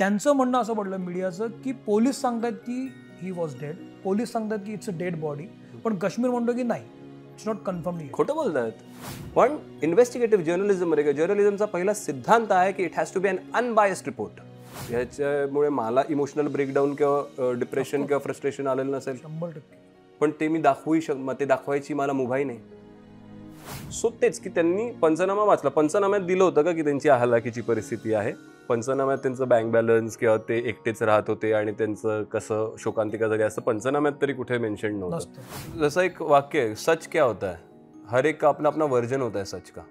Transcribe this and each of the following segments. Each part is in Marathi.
त्यांचं म्हणणं असं पडलं मीडियाचं की पोलीस सांगतात की ही वॉज डेड पोलीस सांगतात की इट्स अ डेड बॉडी पण काश्मीर म्हणतो की नाही इट्स नॉट कन्फर्म खोटं बोलतायत पण इन्व्हेस्टिगेटिव्ह जर्नलिझममध्ये जर्नलिझमचा पहिला सिद्धांत आहे की it has to be un unbiased report ह्याच्यामुळे मला इमोशनल ब्रेकडाऊन किंवा डिप्रेशन किंवा फ्रस्ट्रेशन आलेलं नसेल. शंभर टक्के. पण ते मी दाखवू शक ते दाखवायची मला मुभाई नाही. सो तेच की त्यांनी पंचनामा वाचला. पंचनाम्यात दिलं होतं का की त्यांची हलाखीची परिस्थिती आहे? पंचनाम्यात त्यांचं बँक बॅलन्स किंवा ते एकटेच राहत होते आणि त्यांचं कसं शोकांतिका झाली असं पंचनाम्यात तरी कुठे मेन्शन नव्हतं. जसं एक वाक्य आहे सच क्या होता है? हर एक का अपना अपना वर्जन होता है सच का.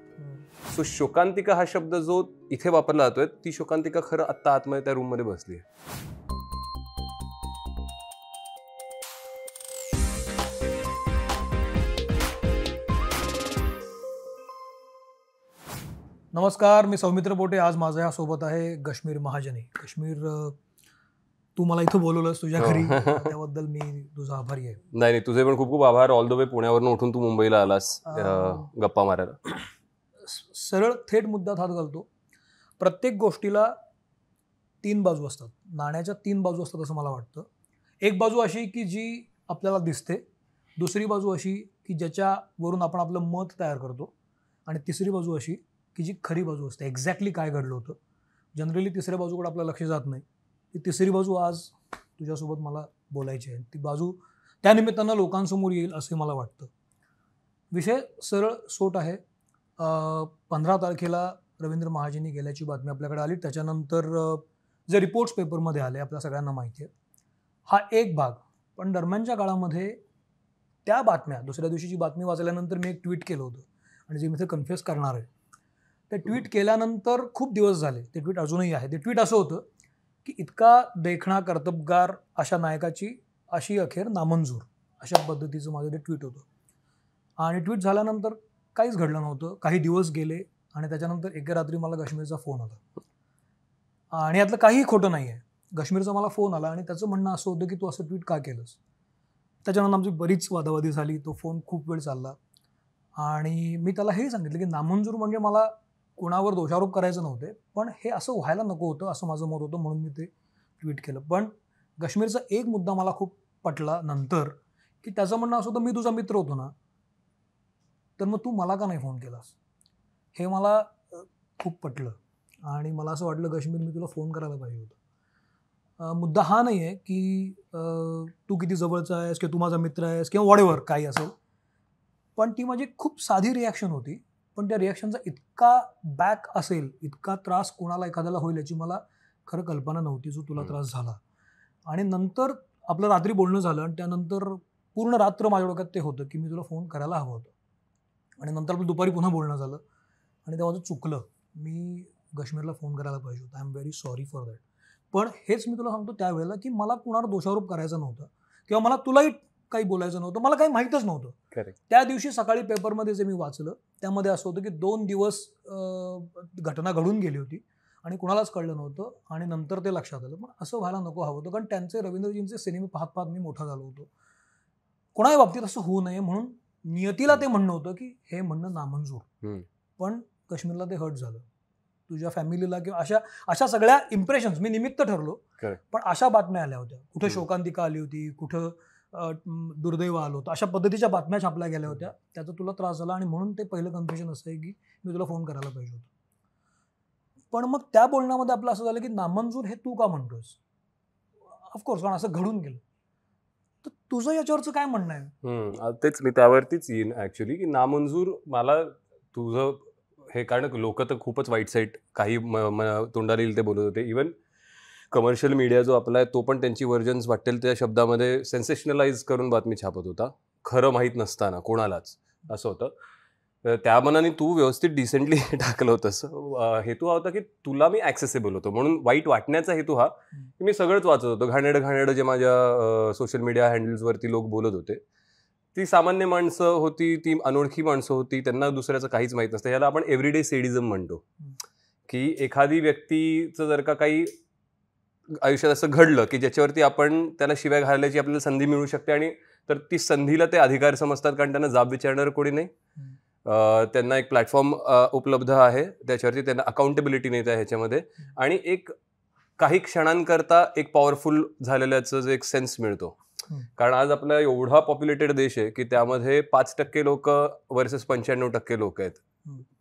सो शोकांतिका हा शब्द जो इथे वापरला जातोय ती शोकांतिका खरं आत्ता आतमध्ये त्या रूममध्ये बसली आहे. नमस्कार मी सौमित्र बोटे आज माझ्या या सोबत आहे कश्मीर महाजनी. कश्मीर तू मला इथं बोलवलंस तुझ्या घरी. त्याबद्दल मी तुझा आभारी आहे. नाही नाही तुझे पण खूप खूप आभार. ऑल द वे पुण्यावरून उठून तू मुंबईला आलास गप्पा मारायला. सरळ थेट मुद्द्यात हात घालतो. प्रत्येक गोष्टीला तीन बाजू असतात. नाण्याच्या तीन बाजू असतात असं मला वाटतं. एक बाजू अशी की जी आपल्याला दिसते. दुसरी बाजू अशी की ज्याच्यावरून आपण आपलं मत तयार करतो. आणि तिसरी बाजू अशी की जी खरी बाजू असते एक्झॅक्टली काय घडलं होतं. जनरली तिसऱ्या बाजूकडे आपलं लक्ष जात नाही. ती तिसरी बाजू आज तुझ्यासोबत मला बोलायची आहे. ती बाजू त्यानिमित्तानं लोकांसमोर येईल असे मला वाटतं. विषय सरळ सोट आहे. पंधरा तारखेला रवींद्र महाजनी गेल्याची बातमी आपल्याकडे आली. त्याच्यानंतर जे रिपोर्ट्स पेपरमध्ये आले आपल्या सगळ्यांना माहिती आहे. हा एक भाग. पण दरम्यानच्या काळामध्ये त्या बातम्या दुसऱ्या दिवशीची बातमी वाचल्यानंतर मी एक ट्विट केलं होतं. आणि जे मी ते कन्फ्युज करणार आहे ते ट्विट केल्यानंतर खूप दिवस झाले. ते ट्विट अजूनही आहे. ते ट्विट असं होतं की इतका देखणा कर्तबगार अशा नायकाची अशी अखेर नामंजूर अशा पद्धतीचं माझं ते ट्विट होतं. आणि ट्विट झाल्यानंतर काहीच घडलं नव्हतं. काही दिवस गेले आणि त्याच्यानंतर एके रात्री मला काश्मीरचा फोन आला. आणि यातलं काहीही खोटं नाही आहे काश्मीरचा मला फोन आला आणि त्याचं म्हणणं असं होतं की तू असं ट्विट का केलंस? त्याच्यानंतर आमची बरीच वादावादी झाली. तो फोन खूप वेळ चालला. आणि मी त्याला हेही सांगितलं की नामंजूर म्हणजे मला कोणावर दोषारोप करायचं नव्हते पण हे असं व्हायला नको होतं असं माझं मत होतं म्हणून मी ते ट्विट केलं. पण काश्मीरचा एक मुद्दा मला खूप पटला नंतर की त्याचं म्हणणं असं होतं मी तुझा मित्र होतो ना तर मग तू मला का नाही फोन केलास? हे मला खूप पटलं. आणि मला असं वाटलं काश्मीर मी तुला फोन करायला पाहिजे होतं. मुद्दा हा नाही आहे की तू किती जवळचा आहेस किंवा तू माझा मित्र आहेस किंवा वॉडेवर काही असेल पण ती माझी खूप साधी रिॲक्शन होती. पण त्या रिॲक्शनचा इतका बॅक असेल इतका त्रास कोणाला एखाद्याला होईल याची मला खरं कल्पना नव्हती जो तुला. त्रास झाला. आणि नंतर आपलं रात्री बोलणं झालं आणि त्यानंतर पूर्ण रात्र माझ्या डोक्यात ते होतं की मी तुला फोन करायला हवं होतं. आणि नंतर आपलं दुपारी पुन्हा बोलणं झालं. आणि तेव्हा माझं चुकलं मी काश्मीरला फोन करायला पाहिजे होतं. I am very sorry for that पण हेच मी तुला सांगतो त्यावेळेला की मला कुणावर दोषारोप करायचा नव्हता. किंवा मला तुलाही काही बोलायचं नव्हतं. मला काही माहीतच नव्हतं. त्या दिवशी सकाळी पेपरमध्ये जे मी वाचलं त्यामध्ये असं होतं की दोन दिवस घटना घडून गेली होती आणि कुणालाच कळलं नव्हतं आणि नंतर ते लक्षात आलं. पण असं व्हायला नको हवं होतं कारण त्यांचे रवींद्रजींचे सिनेमे पाहत पाहत मी मोठा झालो होतो. कोणाही बाबतीत असं होऊ नये म्हणून नियतीला ते म्हणणं होतं की हे म्हणणं नामंजूर. पण काश्मीरला ते हर्ट झालं. तुझ्या फॅमिलीला किंवा अशा अशा सगळ्या इम्प्रेशन्स मी निमित्त ठरलो. पण अशा बातम्या आल्या होत्या. कुठं. शोकांतिका आली होती कुठं दुर्दैव आलं होतं. अशा पद्धतीच्या बातम्या छापल्या गेल्या होत्या. त्याचा तुला त्रास झाला आणि म्हणून ते पहिलं कन्फ्युजन असं आहे की मी तुला फोन करायला पाहिजे होतं. पण मग त्या बोलण्यामध्ये आपलं असं झालं की नामंजूर हे तू का म्हणतोस ऑफकोर्स कारण असं घडून गेलं. तर तुझं याच्यावरचं काय म्हणणं आहे? तेच मी त्यावरतीच येईन ऍक्च्युली की नामंजूर मला तुझं हे कारण लोक तर खूपच वाईट साईट काही म- तोंडाला येईल ते बोलत होते. इवन कमर्शियल मीडिया जो आपला आहे तो पण त्यांची व्हर्जन्स वाटेल त्या शब्दामध्ये सेन्सेशनलाइज करून बातमी छापत होता. खरं माहीत नसताना कोणालाच. असं होतं. तर त्या मनाने तू व्यवस्थित डिसेंटली टाकलं होतंस हेतू हा होता की तुला मी ॲक्सेसिबल होतो. म्हणून वाईट वाटण्याचा हेतू हा की मी सगळंच वाचत होतो. घाणेरडं घाणेरडं जे माझ्या सोशल मीडिया हँडल्सवरती लोक बोलत होते. ती सामान्य माणसं होती ती अनोळखी माणसं होती त्यांना दुसऱ्याचं काहीच माहीत नसतं. याला आपण एव्हरीडे सेडिझम म्हणतो. की एखादी व्यक्तीचं जर का काही आयुष्यात असं घडलं की ज्याच्यावरती आपण त्याला शिव्या घालायची आपल्याला संधी मिळू शकते आणि तर ती संधीला ते अधिकार समजतात कारण त्यांना जाब विचारणार कोणी नाही. त्यांना एक प्लॅटफॉर्म उपलब्ध आहे त्याच्यावरती त्यांना अकाउंटेबिलिटी नाही आहे ह्याच्यामध्ये. आणि एक काही क्षणांकरता एक पॉवरफुल झालेल्याचं जे एक सेन्स मिळतो. कारण आज आपला एवढा पॉप्युलेटेड देश आहे की त्यामध्ये पाच टक्के लोक वर्सेस पंच्याण्णव टक्के लोक आहेत.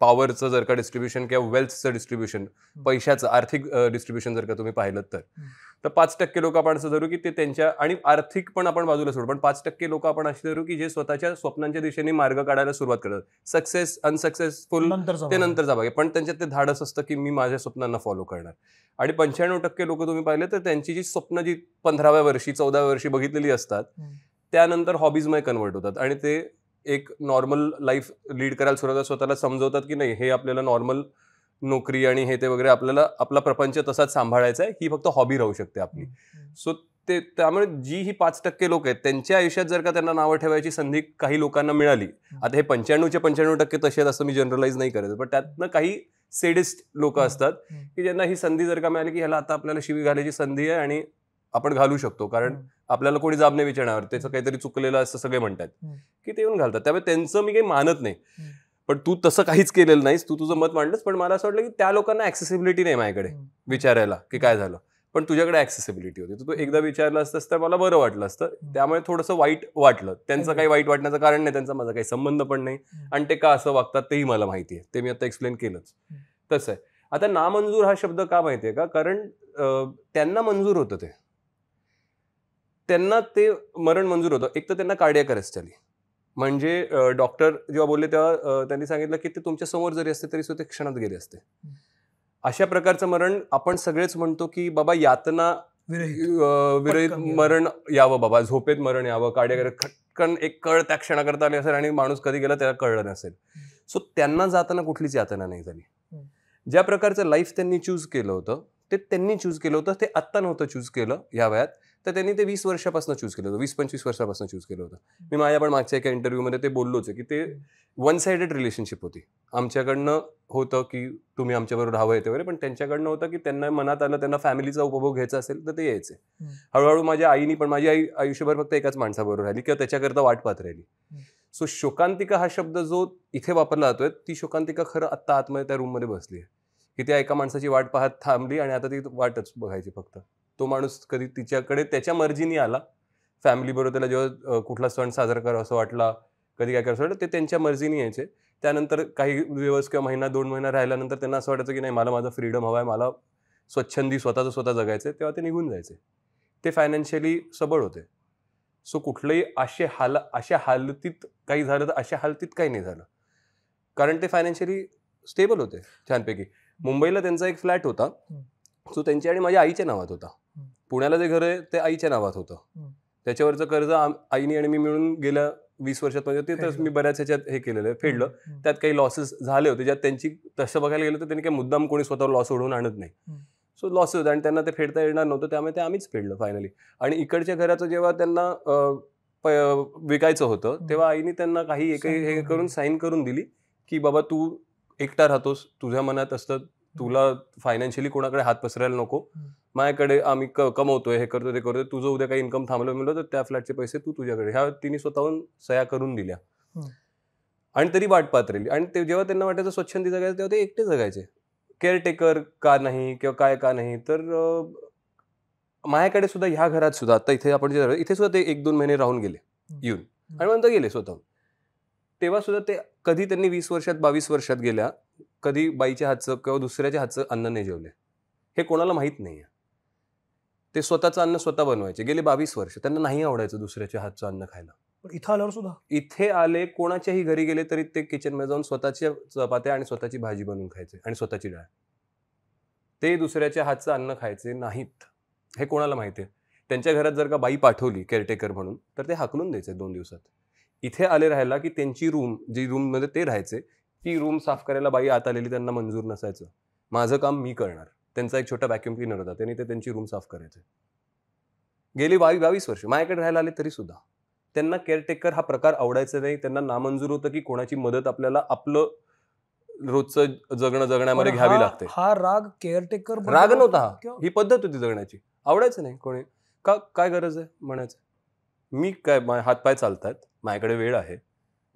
पॉवरचं जर का डिस्ट्रीब्युशन किंवा वेल्थचं डिस्ट्रीब्युशन पैशाचं आर्थिक डिस्ट्रीब्युशन जर का तुम्ही पाहिलं तर. तर पाच टक्के लोक आपण असं धरू की ते त्यांच्या आणि आर्थिक पण आपण बाजूला सोडू पण पाच टक्के लोक आपण अशी धरू की जे स्वतःच्या स्वप्नांच्या दिशेने मार्ग काढायला सुरुवात करतात सक्सेस अनसक्सेसफुल ते. नंतरचा भाग आहे पण त्यांच्यात ते धाडस असतं की मी माझ्या स्वप्नांना फॉलो करणार आणि पंच्याण्णव टक्के लोक तुम्ही पाहिले तर त्यांची जी स्वप्न जी पंधराव्या वर्षी चौदाव्या वर्षी बघितलेली असतात. त्यानंतर हॉबीजमध्ये कन्वर्ट होतात आणि ते एक नॉर्मल लाईफ लीड करायला सुरुवात स्वतःला समजवतात की नाही हे आपल्याला नॉर्मल नोकरी आणि हे ते वगैरे आपल्याला आपला प्रपंच तसाच सांभाळायचा आहे ही फक्त हॉबी राहू शकते आपली. सो ते त्यामुळे जी ही पाच टक्के लोक आहेत त्यांच्या आयुष्यात जर का त्यांना नावं ठेवायची संधी काही लोकांना मिळाली आता हे पंच्याण्णवचे पंच्याण्णव टक्के तसे आहेत असं मी जनरलाइज नाही करत पण त्यातनं काही सेडिस्ट लोक. असतात. की ज्यांना ही संधी जर का मिळाली की ह्याला आता आपल्याला शिवी घालायची संधी आहे आणि आपण घालू शकतो. कारण. आपल्याला कोणी जाब नाही विचारणार. त्याचं काहीतरी चुकलेलं असं सगळे म्हणतात. की ते येऊन घालतात. त्यामुळे त्यांचं मी काही मानत नाही. पण तू तसं काहीच केलेलं नाहीस. तू तुझं मत मांडलंस. पण मला असं वाटलं की त्या लोकांना ऍक्सेसिबिलिटी नाही माझ्याकडे. विचारायला की काय झालं. पण तुझ्याकडे ऍक्सेसिबिलिटी होती. तू एकदा विचारलं असतंस तर मला बरं वाटलं असतं. त्यामुळे थोडंसं वाईट वाटलं. त्यांचं. काही वाईट वाटण्याचं कारण नाही. त्यांचा माझा काही संबंध पण नाही. आणि ते का असं वागतात तेही मला माहिती आहे. ते मी आता एक्सप्लेन केलंच. तसं आहे. आता नामंजूर हा शब्द का माहिती आहे का? कारण त्यांना मंजूर होतं ते. त्यांना ते मरण मंजूर होतं. एक तर त्यांना कार्डियाक अरेस्ट म्हणजे डॉक्टर जेव्हा बोलले तेव्हा त्यांनी सांगितलं की ते तुमच्यासमोर जरी असते तरी सुद्धा क्षणात गेले असते. अशा प्रकारचं मरण आपण सगळेच म्हणतो की बाबा यातना विरहित. मरण यावं बाबा झोपेत मरण यावं काड्याकडे खटकन एक कळ त्या क्षणाकरता आली असेल आणि माणूस कधी गेला त्याला कळलं नसेल. सो त्यांना जाताना कुठलीच यातना नाही झाली. ज्या प्रकारचं लाईफ त्यांनी चूज केलं होतं ते त्यांनी चूज केलं होतं ते आत्ता नव्हतं चूज केलं या वयात. तर त्यांनी ते वीस वर्षापासून चूज केलं होतं. वीस पंचवीस वर्षापासून चूज केलं होतं. मी माझ्या पण मागच्या एका इंटरव्ह्यूमध्ये ते बोललोच आहे की ते वन साइडेड रिलेशनशिप होती. आमच्याकडनं होतं की तुम्ही आमच्याबरोबर राहावं येते वगैरे पण त्यांच्याकडनं होतं की त्यांना मनात आलं त्यांना फॅमिलीचा उपभोग घ्यायचा असेल तर ते यायचे. हळूहळू माझ्या आईनी पण माझी आई आयुष्यभर फक्त एकाच माणसाबरोबर राहिली किंवा त्याच्याकरता वाट पाहत राहिली. सो शोकांतिका हा शब्द जो इथे वापरला जातोय ती शोकांतिका खरं आत्ता आतमध्ये त्या रूममध्ये बसली आहे. की त्या एका माणसाची वाट पाहत थांबली आणि आता ती वाटच बघायची फक्त. तो माणूस कधी तिच्याकडे त्याच्या मर्जीने आला. फॅमिलीबरोबर त्याला जेव्हा कुठला सण साजरा करावा असं वाटला कधी काय करायचं वाटलं ते त्यांच्या मर्जीने यायचे. त्यानंतर काही दिवस किंवा महिना दोन महिना राहिल्यानंतर त्यांना असं वाटायचं की नाही मला माझा फ्रीडम हवा आहे मला स्वच्छंदी स्वतःचं स्वतः जगायचं तेव्हा ते निघून जायचे. ते फायनान्शियली सबळ होते. सो कुठलंही असे हाल अशा हालतीत काही झालं तर अशा हालतीत काही नाही झालं. कारण ते फायनान्शियली स्टेबल होते छानपैकी. मुंबईला त्यांचा एक फ्लॅट होता. तो त्यांच्या आणि माझ्या आईच्या नावात होता. पुण्याला जे घर आहे ते आईच्या नावात होतं. त्याच्यावरचं कर्ज आईनी आणि मी मिळून गेल्या वीस वर्षात म्हणजे ते तर. मी बऱ्याच ह्याच्यात हे केलेलं आहे फेडलं. त्यात काही लॉसेस झाले होते ज्यात त्यांची तसं बघायला गेलं तर त्यांनी काही मुद्दाम कोणी स्वतःवर लॉस ओढवून आणत नाही. सो लॉसेस होते आणि त्यांना ते फेडता येणार नव्हतं त्यामुळे ते आम्हीच फेडलं फायनली आणि इकडच्या घराचं जेव्हा त्यांना विकायचं होतं. तेव्हा आईने त्यांना काही हे करून. साईन करून दिली की बाबा तू एकटा राहतोस तुझ्या मनात असतं तुला फायनान्शियली कोणाकडे हात पसरायला नको. माझ्याकडे आम्ही क- कमवतोय हे करतो ते करतोय. तुझं उद्या काही इन्कम थांबलं म्हणलं तर त्या फ्लॅटचे पैसे तू तुझ्याकडे. ह्या तिने स्वतःहून सह्या करून दिल्या. आणि तरी वाट पाहत राहिली. आणि ते जेव्हा त्यांना वाटायचं स्वच्छंदी जगायचं तेव्हा ते एकटे जगायचे. केअरटेकर का नाही किंवा काय का नाही तर माझ्याकडे सुद्धा ह्या घरात सुद्धा आता इथे आपण जे इथे सुद्धा ते एक दोन महिने राहून गेले. येऊन. आणि नंतर गेले स्वतःहून. तेव्हा सुद्धा ते कधी त्यांनी वीस वर्षात बावीस वर्षात गेल्या कधी बाईच्या हातचं किंवा दुसऱ्याच्या हातचं अन्न नाही जेवले. हे कोणाला माहीत नाही ते स्वतःचं अन्न स्वतः बनवायचे. गेले बावीस वर्ष. त्यांना नाही आवडायचं दुसऱ्याच्या हातचं अन्न खायला. पण इथं आल्यावर सुद्धा? इथे आले कोणाच्याही घरी गेले तरी ते किचनमध्ये जाऊन स्वतःच्या चपात्या आणि स्वतःची भाजी बनवून खायचे आणि स्वतःची डाळ. ते दुसऱ्याच्या हातचं अन्न खायचे नाहीत. हे कोणाला माहिती आहे त्यांच्या घरात जर का बाई पाठवली केअरटेकर म्हणून तर ते हाकलून द्यायचे दोन दिवसात. इथे आले राहायला की त्यांची रूम जी रूममध्ये ते राहायचे ती रूम साफ करायला बाई आत आलेली त्यांना मंजूर नसायचं. माझं काम मी करणार. त्यांचा एक छोटा व्हॅक्युम क्लिनर होता. त्यांनी ते त्यांची रूम साफ करायचे. गेली बावी बावीस वर्ष. माझ्याकडे राहायला आले तरी सुद्धा. त्यांना केअरटेकर हा प्रकार आवडायचा नाही. त्यांना नामंजूर होतं की कोणाची मदत आपल्याला आपलं रोजचं जगणं जगण्यामध्ये घ्यावी लागते. हा राग केअरटेकर राग नव्हता. हा ही पद्धत होती जगण्याची. आवडायचं नाही कोणी. का काय गरज आहे म्हणायचं? मी काय हातपाय चालतात माझ्याकडे वेळ आहे.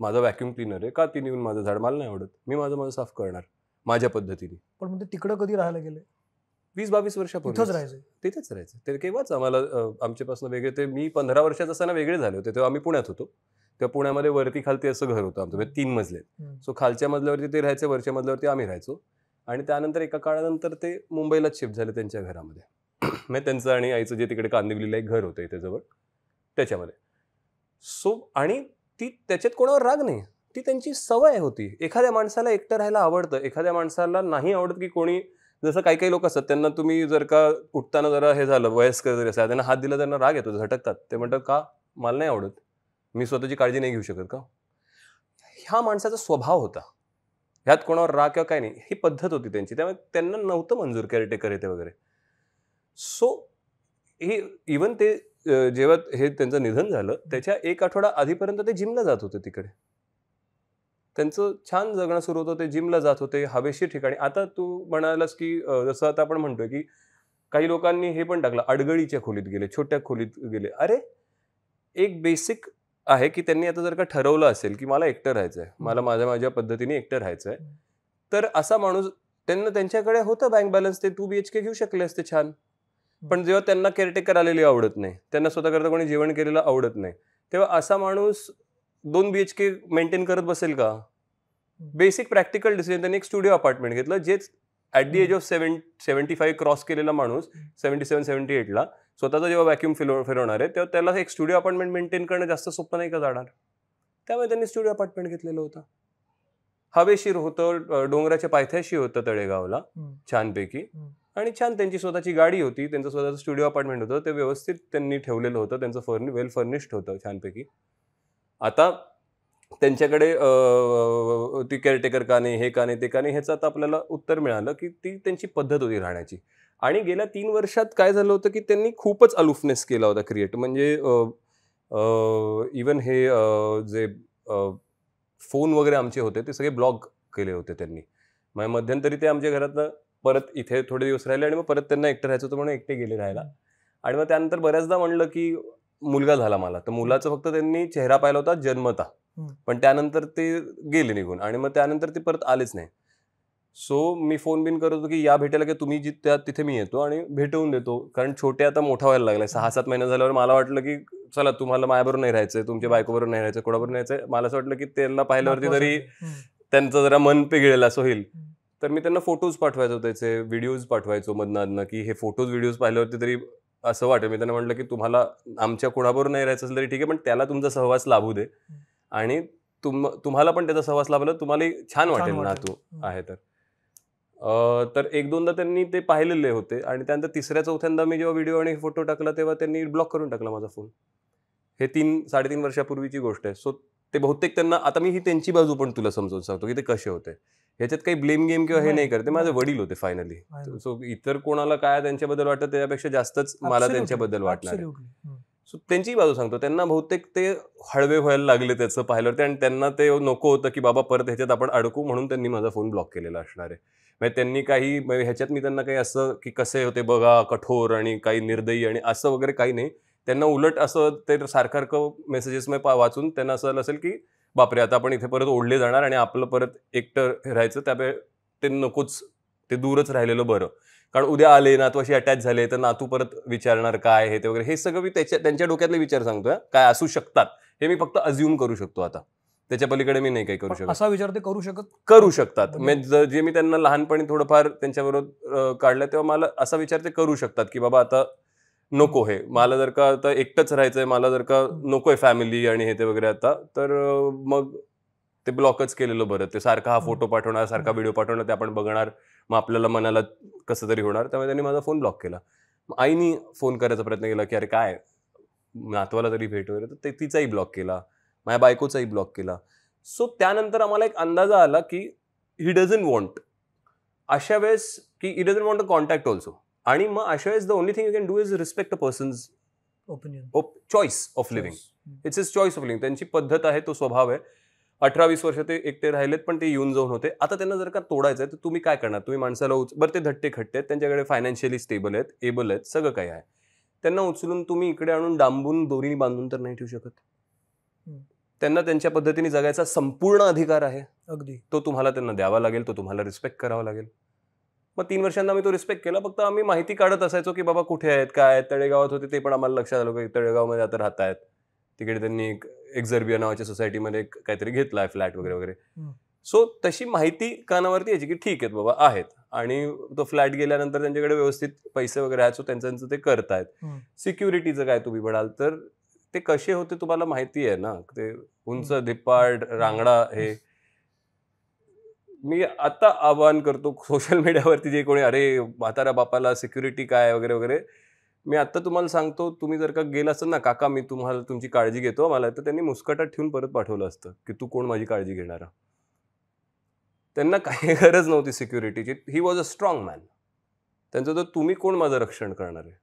माझा व्हॅक्युम क्लिनर आहे का ती येऊन माझं झाड मला नाही आवडत. मी माझं माझं साफ करणार माझ्या पद्धतीने. पण मग ते तिकडं कधी राहायला गेले? वीस बावीस वर्षापूर्वी राहायचं. तिथेच राहायचं. ते केव्हाच आम्हाला आमच्यापासून वेगळे ते मी पंधरा वर्षात असताना वेगळे झाले होते तेव्हा आम्ही पुण्यात होतो. तेव्हा पुण्यामध्ये वरती खालती असं घर होतं आमचं म्हणजे तीन मजले. सो खालच्या मजल्यावरती ते राहायचे वरच्या मजल्यावरती आम्ही राहायचो. आणि त्यानंतर एका काळानंतर ते मुंबईलाच शिफ्ट झाले त्यांच्या घरामध्ये. म्हणजे त्यांचं आणि आईचं जे तिकडे कांदिवलीला एक घर होतं इथे जवळ त्याच्यामध्ये. सो आणि ती त्याच्यात कोणावर राग नाही. ती त्यांची सवय होती. एखाद्या माणसाला एकटं राहायला आवडतं. एखाद्या माणसाला नाही आवडत की कोणी जसं काही काही लोक असतात त्यांना तुम्ही जर का उठताना जरा हे झालं वयस्कर जरी असतात त्यांना हात दिला त्यांना राग येतो झटकतात. ते म्हणतात का? मला नाही आवडत. मी स्वतःची काळजी नाही घेऊ शकत का? ह्या माणसाचा स्वभाव होता. ह्यात कोणावर राग किंवा काय नाही. ही पद्धत होती त्यांची. त्यामुळे त्यांना नव्हतं मंजूर केअरटेकर येते वगैरे. सो हे इवन ते जेव्हा हे त्यांचं निधन झालं त्याच्या एक आठवडा आधीपर्यंत ते जिमला जात होते तिकडे. त्यांचं छान जगणं सुरू होतं ते जिमला जात होते हवेशीर ठिकाणी. आता तू म्हणालास की जसं आता आपण म्हणतोय की काही लोकांनी हे पण टाकलं अडगळीच्या खोलीत गेले छोट्या खोलीत गेले. अरे एक बेसिक आहे की त्यांनी आता जर का ठरवलं असेल की मला एकटं राहायचं आहे मला माझ्या माझ्या पद्धतीने एकटं राहायचं आहे. तर असा माणूस त्यांना त्यांच्याकडे होतं बँक बॅलन्स ते टू बी एच के घेऊ शकले असते छान. पण जेव्हा त्यांना केअरटेकर आलेली आवडत नाही त्यांना स्वतःकरता कोणी जेवण केलेलं आवडत नाही तेव्हा असा माणूस दोन बी एच के मेंटेन करत बसेल का? बेसिक प्रॅक्टिकल डिसिजन त्यांनी एक स्टुडिओ अपार्टमेंट घेतलं जेच at the age of seven seventy five cross केलेला माणूस सेव्हन्टी सेव्हन सेव्हन्टी एटला स्वतःचा जेव्हा व्हॅक्यूम फिरव फिरवणार आहे तेव्हा त्याला एक स्टुडिओ अपार्टमेंट मेंटेन करणं जास्त सोपं नाही का जाणार? त्यामुळे त्यांनी स्टुडिओ अपार्टमेंट घेतलेलं होतं. हवेशीर होतं डोंगराच्या पायथ्याशी होतं तळेगावला. छानपैकी. आणि छान त्यांची स्वतःची गाडी होती त्यांचं स्वतःचं स्टुडिओ अपार्टमेंट होतं ते व्यवस्थित त्यांनी ठेवलेलं होतं त्यांचं फर्नि वेल फर्निश्ड होतं छानपैकी. आता त्यांच्याकडे ती केअरटेकर का नाही हे का नाही ते का नाही ह्याचं आता आपल्याला उत्तर मिळालं की ती त्यांची पद्धत होती राहण्याची. आणि गेल्या तीन वर्षात काय झालं होतं की त्यांनी खूपच अलुफनेस केला होता क्रिएट म्हणजे इवन हे जे फोन वगैरे आमचे होते ते सगळे ब्लॉक केले होते त्यांनी. मग मध्यंतरी ते आमच्या घरातनं परत इथे थोडे दिवस राहिले आणि मग परत त्यांना एकटं राहायचं होतं म्हणून एकटे गेले राहायला. आणि मग त्यानंतर बऱ्याचदा म्हणलं की मुलगा झाला मला. तर मुलाचं फक्त त्यांनी चेहरा पाहिला होता जन्मता. पण त्यानंतर ते गेले निघून. आणि मग त्यानंतर ते परत आलेच नाही. सो मी फोन बिन करत होतो की या भेटायला की तुम्ही जिथे तिथे मी येतो आणि भेटवून देतो. कारण छोटे आता मोठा व्हायला लागलाय. सहा सात महिने झाल्यावर मला वाटलं की चला तुम्हाला माझ्याबरोबर नाही राहायचंय तुमच्या बायकोबरोबर नाही राहायचं कोणाबरोबर नाही राहायचं मला असं वाटलं की त्यांना पाहिल्यावरती तरी. त्यांचं जरा मन पिघळेल असं होईल. तर मी त्यांना फोटोज पाठवायचो त्याचे व्हिडिओज पाठवायचो मधनं की हे फोटोज व्हिडिओज पाहिल्यावरती तरी असं वाटेल. मी त्यांना म्हटलं की तुम्हाला आमच्या कोणाबरोबर नाही राहायचं असेल तरी ठीक आहे पण त्याला तुमचा सहवास लाभू दे. आणि तुम तुम्हाला पण त्याचा सहवास लाभला तुम्हालाही छान वाटेल ना. तू. आहे तर. तर एक दोनदा त्यांनी ते पाहिलेले होते आणि त्यानंतर तिसऱ्या चौथ्यांदा मी जेव्हा व्हिडिओ आणि फोटो टाकला तेव्हा त्यांनी ब्लॉक करून टाकला माझा फोन हे तीन साडेतीन वर्षापूर्वीची गोष्ट आहे. सो ते बहुतेक त्यांना आता मी ही त्यांची बाजू पण तुला समजवून सांगतो की ते कसे होते. ह्याच्यात काही ब्लेम गेम किंवा हे नाही, करते माझे. वडील होते फायनली. सो इतर कोणाला काय त्यांच्याबद्दल वाटतं त्याच्यापेक्षा जास्तच मला. त्यांच्याबद्दल वाटणार. सो त्यांची बाजू सांगतो त्यांना बहुतेक ते हळवे व्हायला लागले त्याचं पाहिल्यावरती आणि त्यांना ते नको होतं की बाबा परत ह्याच्यात आपण अडकू म्हणून त्यांनी माझा फोन ब्लॉक केलेला असणार आहे म्हणजे त्यांनी काही म्हणजे ह्याच्यात मी त्यांना काही असं की कसे होते बघा कठोर आणि काही निर्दयी आणि असं वगैरे काही नाही त्यांना उलट असं ते सारखं सारखं मेसेजेस वाचून त्यांना असं असेल की बापरे आता आपण इथे परत ओढले जाणार आणि आपलं परत एकटं राहायचं त्यामुळे ते नकोच ते दूरच राहिलेलं बरं. कारण उद्या आले नातू अशी अटॅच झाले तर नातू परत विचारणार काय हे ते वगैरे हे सगळं मी त्याच्या त्यांच्या डोक्यातले विचार सांगतोय काय असू शकतात हे मी फक्त अज्युम करू शकतो आता. त्याच्या पलीकडे मी नाही काही करू शकत. असा विचार ते करू शकत करू शकतात. म्हणजे- म्हणजे ज- मी त्यांना लहानपणी थोडंफार त्यांच्याबरोबर काढलं तेव्हा मला असा विचार ते करू शकतात की बाबा आता नको हे. मला जर का आता एकटंच राहायचंय मला जर का नकोय फॅमिली आणि हे ते वगैरे आता तर मग ते ब्लॉकच केलेलं बरं. ते सारखा हा फोटो पाठवणार सारखा. व्हिडिओ पाठवणार ते आपण बघणार. मग आपल्याला मनाला कसं तरी होणार. त्यामुळे त्यांनी माझा फोन ब्लॉक केला. आईनी फोन करायचा प्रयत्न केला की अरे काय? नातवाला तरी भेट वगैरे. तर ते तिचाही ब्लॉक केला. माझ्या बायकोचाही ब्लॉक केला. सो त्यानंतर आम्हाला एक अंदाजा आला की ही डझन वॉन्ट अशा वेळेस की he doesn't want a contact also आणि मग अशा वेळेस the only thing you can do is respect a person's opinion choice of living it's is choice of living त्यांची पद्धत आहे तो स्वभाव आहे. अठरा वीस वर्ष ते एकटे राहिलेत पण ते येऊन जाऊन होते. आता त्यांना जर का तोडायचं आहे तर तुम्ही काय करणार? तुम्ही माणसाला उच बरं ते धट्टे खट्टे आहेत त्यांच्याकडे फायनान्शियली स्टेबल आहेत एबल आहेत सगळं काही आहे. त्यांना उचलून तुम्ही इकडे आणून डांबून दोरी बांधून तर नाही ठेवू शकत. त्यांना त्यांच्या पद्धतीने जगायचा संपूर्ण अधिकार आहे. अगदी. तो तुम्हाला त्यांना द्यावा लागेल तो तुम्हाला रिस्पेक्ट करावा लागेल. मग तीन वर्षांना आम्ही तो रिस्पेक्ट केला. फक्त आम्ही माहिती काढत असायचो की बाबा कुठे आहेत काय आहेत तळेगावात होते ते पण आम्हाला लक्षात आलं की तळेगावमध्ये आता राहत आहेत तिकडे त्यांनी एक एक्झर्बिया नावाच्या सोसायटीमध्ये एक काहीतरी घेतला आहे फ्लॅट वगैरे. वगैरे. सो तशी माहिती कानावरती यायची की ठीक आहेत बाबा आहेत. आणि तो फ्लॅट गेल्यानंतर त्यांच्याकडे व्यवस्थित पैसे वगैरे आहेत सो त्यांचं ते करतायत. सिक्युरिटीचं काय तुम्ही म्हणाल तर ते कसे होते तुम्हाला माहिती आहे ना? ते उंच धिप्पाड रांगडा हे. मी आता आवाहन करतो सोशल मीडियावरती जे कोणी अरे म्हातारा बापाला सिक्युरिटी काय? वगैरे वगैरे. मी आता तुम्हाला सांगतो तुम्ही जर का गेला असाल ना काका मी तुम्हाला तुमची काळजी घेतो मला तर त्यांनी मुस्कटात ठेवून परत पाठवलं असतं की तू कोण माझी काळजी घेणारा? त्यांना काही गरज नव्हती सिक्युरिटीची he was a strong man त्यांचं तर तुम्ही कोण माझं रक्षण करणार आहे?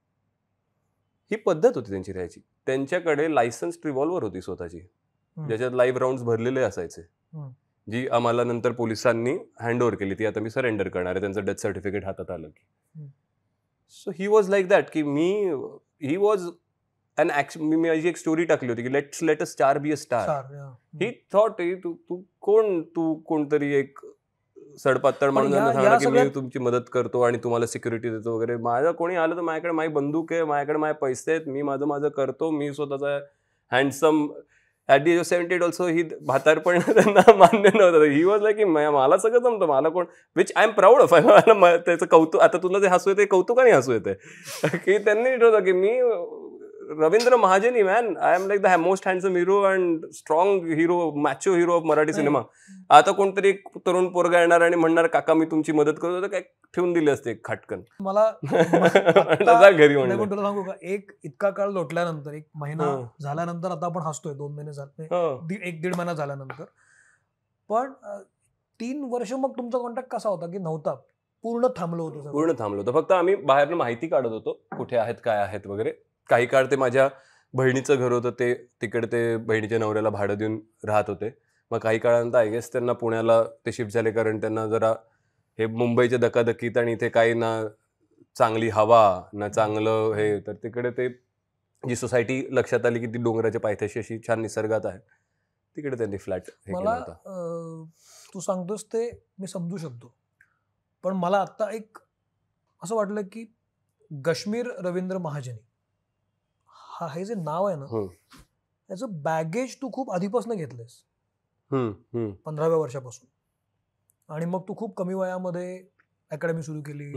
ही पद्धत होती त्यांची राहायची. त्यांच्याकडे लायसन्स रिव्हॉल्वर होती स्वतःची. ज्याच्यात लाईव्ह राऊंड भरलेले असायचे. जी आम्हाला नंतर पोलिसांनी हँड ओव्हर केली ती आता मी सरेंडर करणार आहे त्यांचं डेथ सर्टिफिकेट हातात आलं की. So he was like that की मी ही वॉज अन मी माझी एक स्टोरी टाकली होती की let's let a star be a star. He thought तू तू कोण तू कोणतरी एक सडपातळ माणूस या- सांगणार या की मी तुमची मदत करतो आणि तुम्हाला सिक्युरिटी देतो वगैरे माझं कोणी आलं तर माझ्याकडे माझी बंदूक आहे माझ्याकडे माझे पैसे आहेत मी माझं माझं करतो मी स्वतःचा handsome at the age of seventy eight also ही भातारपण त्यांना मान्य नव्हतं. ही वॉज लाईक की मला सगळं जमतं. मला कोण which I am proud of मला त्याचं कौतुक आता तुला जे हसू येते कौतुकाने हसू येते की त्यांनी ठरवलं की मी Ravindra Mahajani man I am like the most handsome hero and strong hero macho hero of Marathi. Cinema आता कोणतरी तरुण पोरगा येणार आणि म्हणणार काका मी तुमची मदत करतो. तर काय ठेवून दिली असते खाटकन. मला जा घरी तुला सांगू का एक इतका काळ लोटल्यानंतर एक महिना. झाल्यानंतर आता आपण हसतोय दोन महिने झाले एक दीड महिना झाल्यानंतर. पण तीन वर्ष मग तुमचा कॉन्टॅक्ट कसा होता की नव्हता? पूर्ण थांबलो होतो. पूर्ण थांबलो होतो. फक्त आम्ही बाहेरनं माहिती काढत होतो कुठे आहेत काय आहेत वगैरे. काही काळ ते माझ्या बहिणीचं घर होतं ते तिकडे ते बहिणीच्या नवऱ्याला भाडं देऊन राहत होते. मग काही काळानंतर आय गेस त्यांना पुण्याला ते शिफ्ट झाले कारण त्यांना जरा हे मुंबईच्या धकाधकीत आणि इथे काही ना चांगली हवा ना चांगलं हे तर तिकडे ते जी सोसायटी लक्षात आली की ती डोंगराच्या पायथ्याशी अशी छान निसर्गात आहे तिकडे त्यांनी फ्लॅट मला तू सांगतोस ते मी समजू शकतो. पण मला आता एक असं वाटलं की कश्मीर रवींद्र महाजनी. हा हे जे नाव आहे ना. त्याचं बॅगेज तू खूप आधीपासून घेतलंयस. पंधराव्या वर्षापासून. आणि मग तू खूप कमी वयामध्ये अकॅडमी सुरू केली.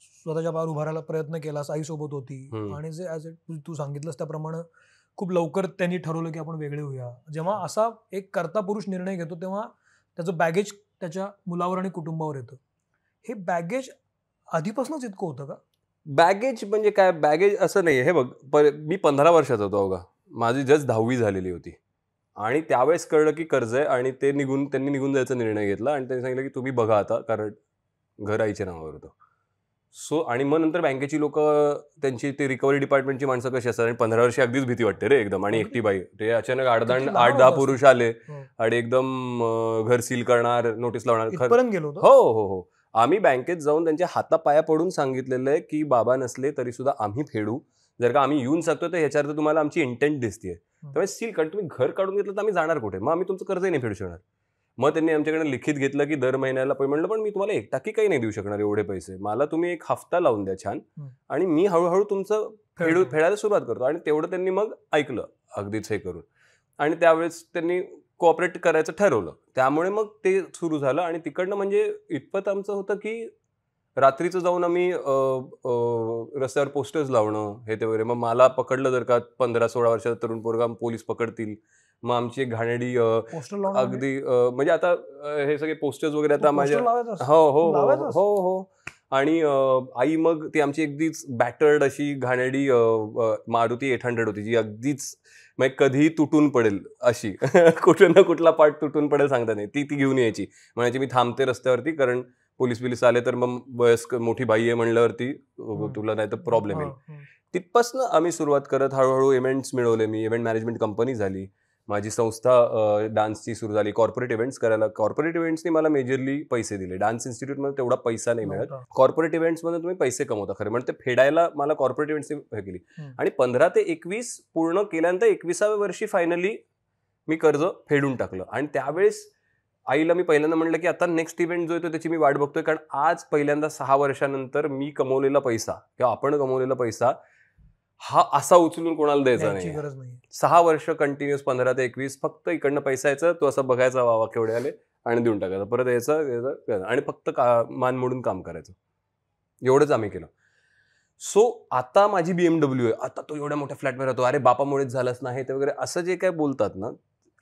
स्वतःच्या पायावर उभारायला प्रयत्न केलास आईसोबत होती. आणि जे ॲज तू सांगितलंस त्याप्रमाणे खूप लवकर त्यांनी ठरवलं की आपण वेगळे होऊया. जेव्हा असा एक कर्ता पुरुष निर्णय घेतो तेव्हा त्याचं बॅगेज त्याच्या मुलावर आणि कुटुंबावर येतं. हे बॅगेज आधीपासूनच इतकं होतं का? बॅगेज म्हणजे काय? बॅगेज असं नाही हे बघ पर मी पंधरा वर्षाचा होतो अवघा माझी जस्ट दहावी झालेली होती. आणि त्यावेळेस कळलं की कर्ज आहे आणि ते निघून त्यांनी निघून जायचा निर्णय घेतला आणि त्यांनी सांगितलं की तुम्ही बघा आता कारण घर आईच्या नावावर होतं. सो आणि मग नंतर बँकेची लोक त्यांची ते रिकव्हरी डिपार्टमेंटची माणसं कशी असतात? आणि पंधरा वर्षी अगदीच भीती वाटते रे एकदम. आणि एकटी बाई. ते अचानक आठ दहा आठ दहा पुरुष आले हो. आणि एकदम घर सील करणार नोटीस लावणार. हो हो हो. आम्ही बँकेत जाऊन त्यांच्या हातापाया पडून सांगितलेलं आहे की बाबा नसले तरी सुद्धा आम्ही फेडू. जर का आम्ही येऊन शकतो तर ह्याच्यावर तुम्हाला आमची इंटेंट दिसते त्यामुळे सील कारण तुम्ही घर काढून घेतलं तर आम्ही जाणार कुठे? मग आम्ही तुमचं कर्जही नाही फेडू शकणार. मग त्यांनी आमच्याकडे लिखित घेतलं की दर महिन्याला पण म्हणलं पण मी तुम्हाला एक टाकी काही नाही देऊ शकणार एवढे पैसे. मला तुम्ही एक हफ्ता लावून द्या छान. आणि मी हळूहळू तुमचं फेडू. फेडायला सुरुवात करतो. आणि तेवढं त्यांनी मग ऐकलं अगदीच हे करून. आणि त्यावेळेस त्यांनी कोऑपरेट करायचं ठरवलं त्यामुळे मग ते सुरू झालं आणि तिकडनं म्हणजे इतपत आमचं होतं की रात्रीचं जाऊन आम्ही रस्त्यावर पोस्टर्स लावणं हे ते वगैरे मग मला पकडलं जर का पंधरा सोळा वर्षाचा तरुण पोरगा पोलीस पकडतील मग आमची एक घाणेडी म्हणजे? अगदी म्हणजे आता हे सगळे पोस्टर्स वगैरे आता माझ्या? हो हो हो? हो हो आणि आई मग ती आमची अगदीच बॅटर्ड अशी घाणेडी मारुती एट हंड्रेड होती जी अगदीच मग कधीही तुटून पडेल अशी. कुठे ना कुठला पार्ट तुटून पडेल सांगता नाही. ती ती घेऊन यायची. म्हणायची मी थांबते रस्त्यावरती कारण पोलीस बिलीस आले तर मग वयस्क मोठी बाई आहे म्हणल्यावरती. तुला नाही तर प्रॉब्लेम येईल हं. तिथपासनं आम्ही सुरुवात करत हळूहळू इव्हेंट्स मिळवले. मी इव्हेंट मॅनेजमेंट कंपनी झाली. माझी संस्था डान्सची सुरू झाली. कॉर्पोरेट इव्हेंट्स करायला कॉर्पोरेट इव्हेंट्सनी मला मेजरली पैसे दिले. डान्स इन्स्टिट्यूटमध्ये तेवढा पैसा नाही मिळत. कॉर्पोरेट इव्हेंट्समध्ये तुम्ही पैसे कमवता. खरं म्हणजे ते फेडायला मला कॉर्पोरेट इव्हेंट्सनी हे केली. आणि पंधरा ते एकवीस पूर्ण केल्यानंतर एकविसाव्या वर्षी फायनली मी कर्ज फेडून टाकलं. आणि त्यावेळेस आईला मी पहिल्यांदा म्हणलं की आता नेक्स्ट इव्हेंट जो येतो त्याची मी वाट बघतोय. कारण आज पहिल्यांदा सहा वर्षानंतर मी कमवलेला पैसा किंवा आपण कमवलेला पैसा हा असा उचलून कोणाला द्यायचा नाही गरज नाही सहा वर्ष कंटिन्युअस पंधरा ते एकवीस फक्त इकडनं पैसा यायचा तो असं बघायचा वावा केवढे आले आणि देऊन टाकायचा. परत यायचा. आणि फक्त का मान मोडून काम करायचं. एवढंच आम्ही केलं. सो आता माझी बीएमडब्ल्यू आहे. आता तो एवढ्या मोठ्या फ्लॅटवर राहतो. अरे बापामुळेच झालंच नाही ते वगैरे असं जे काय बोलतात ना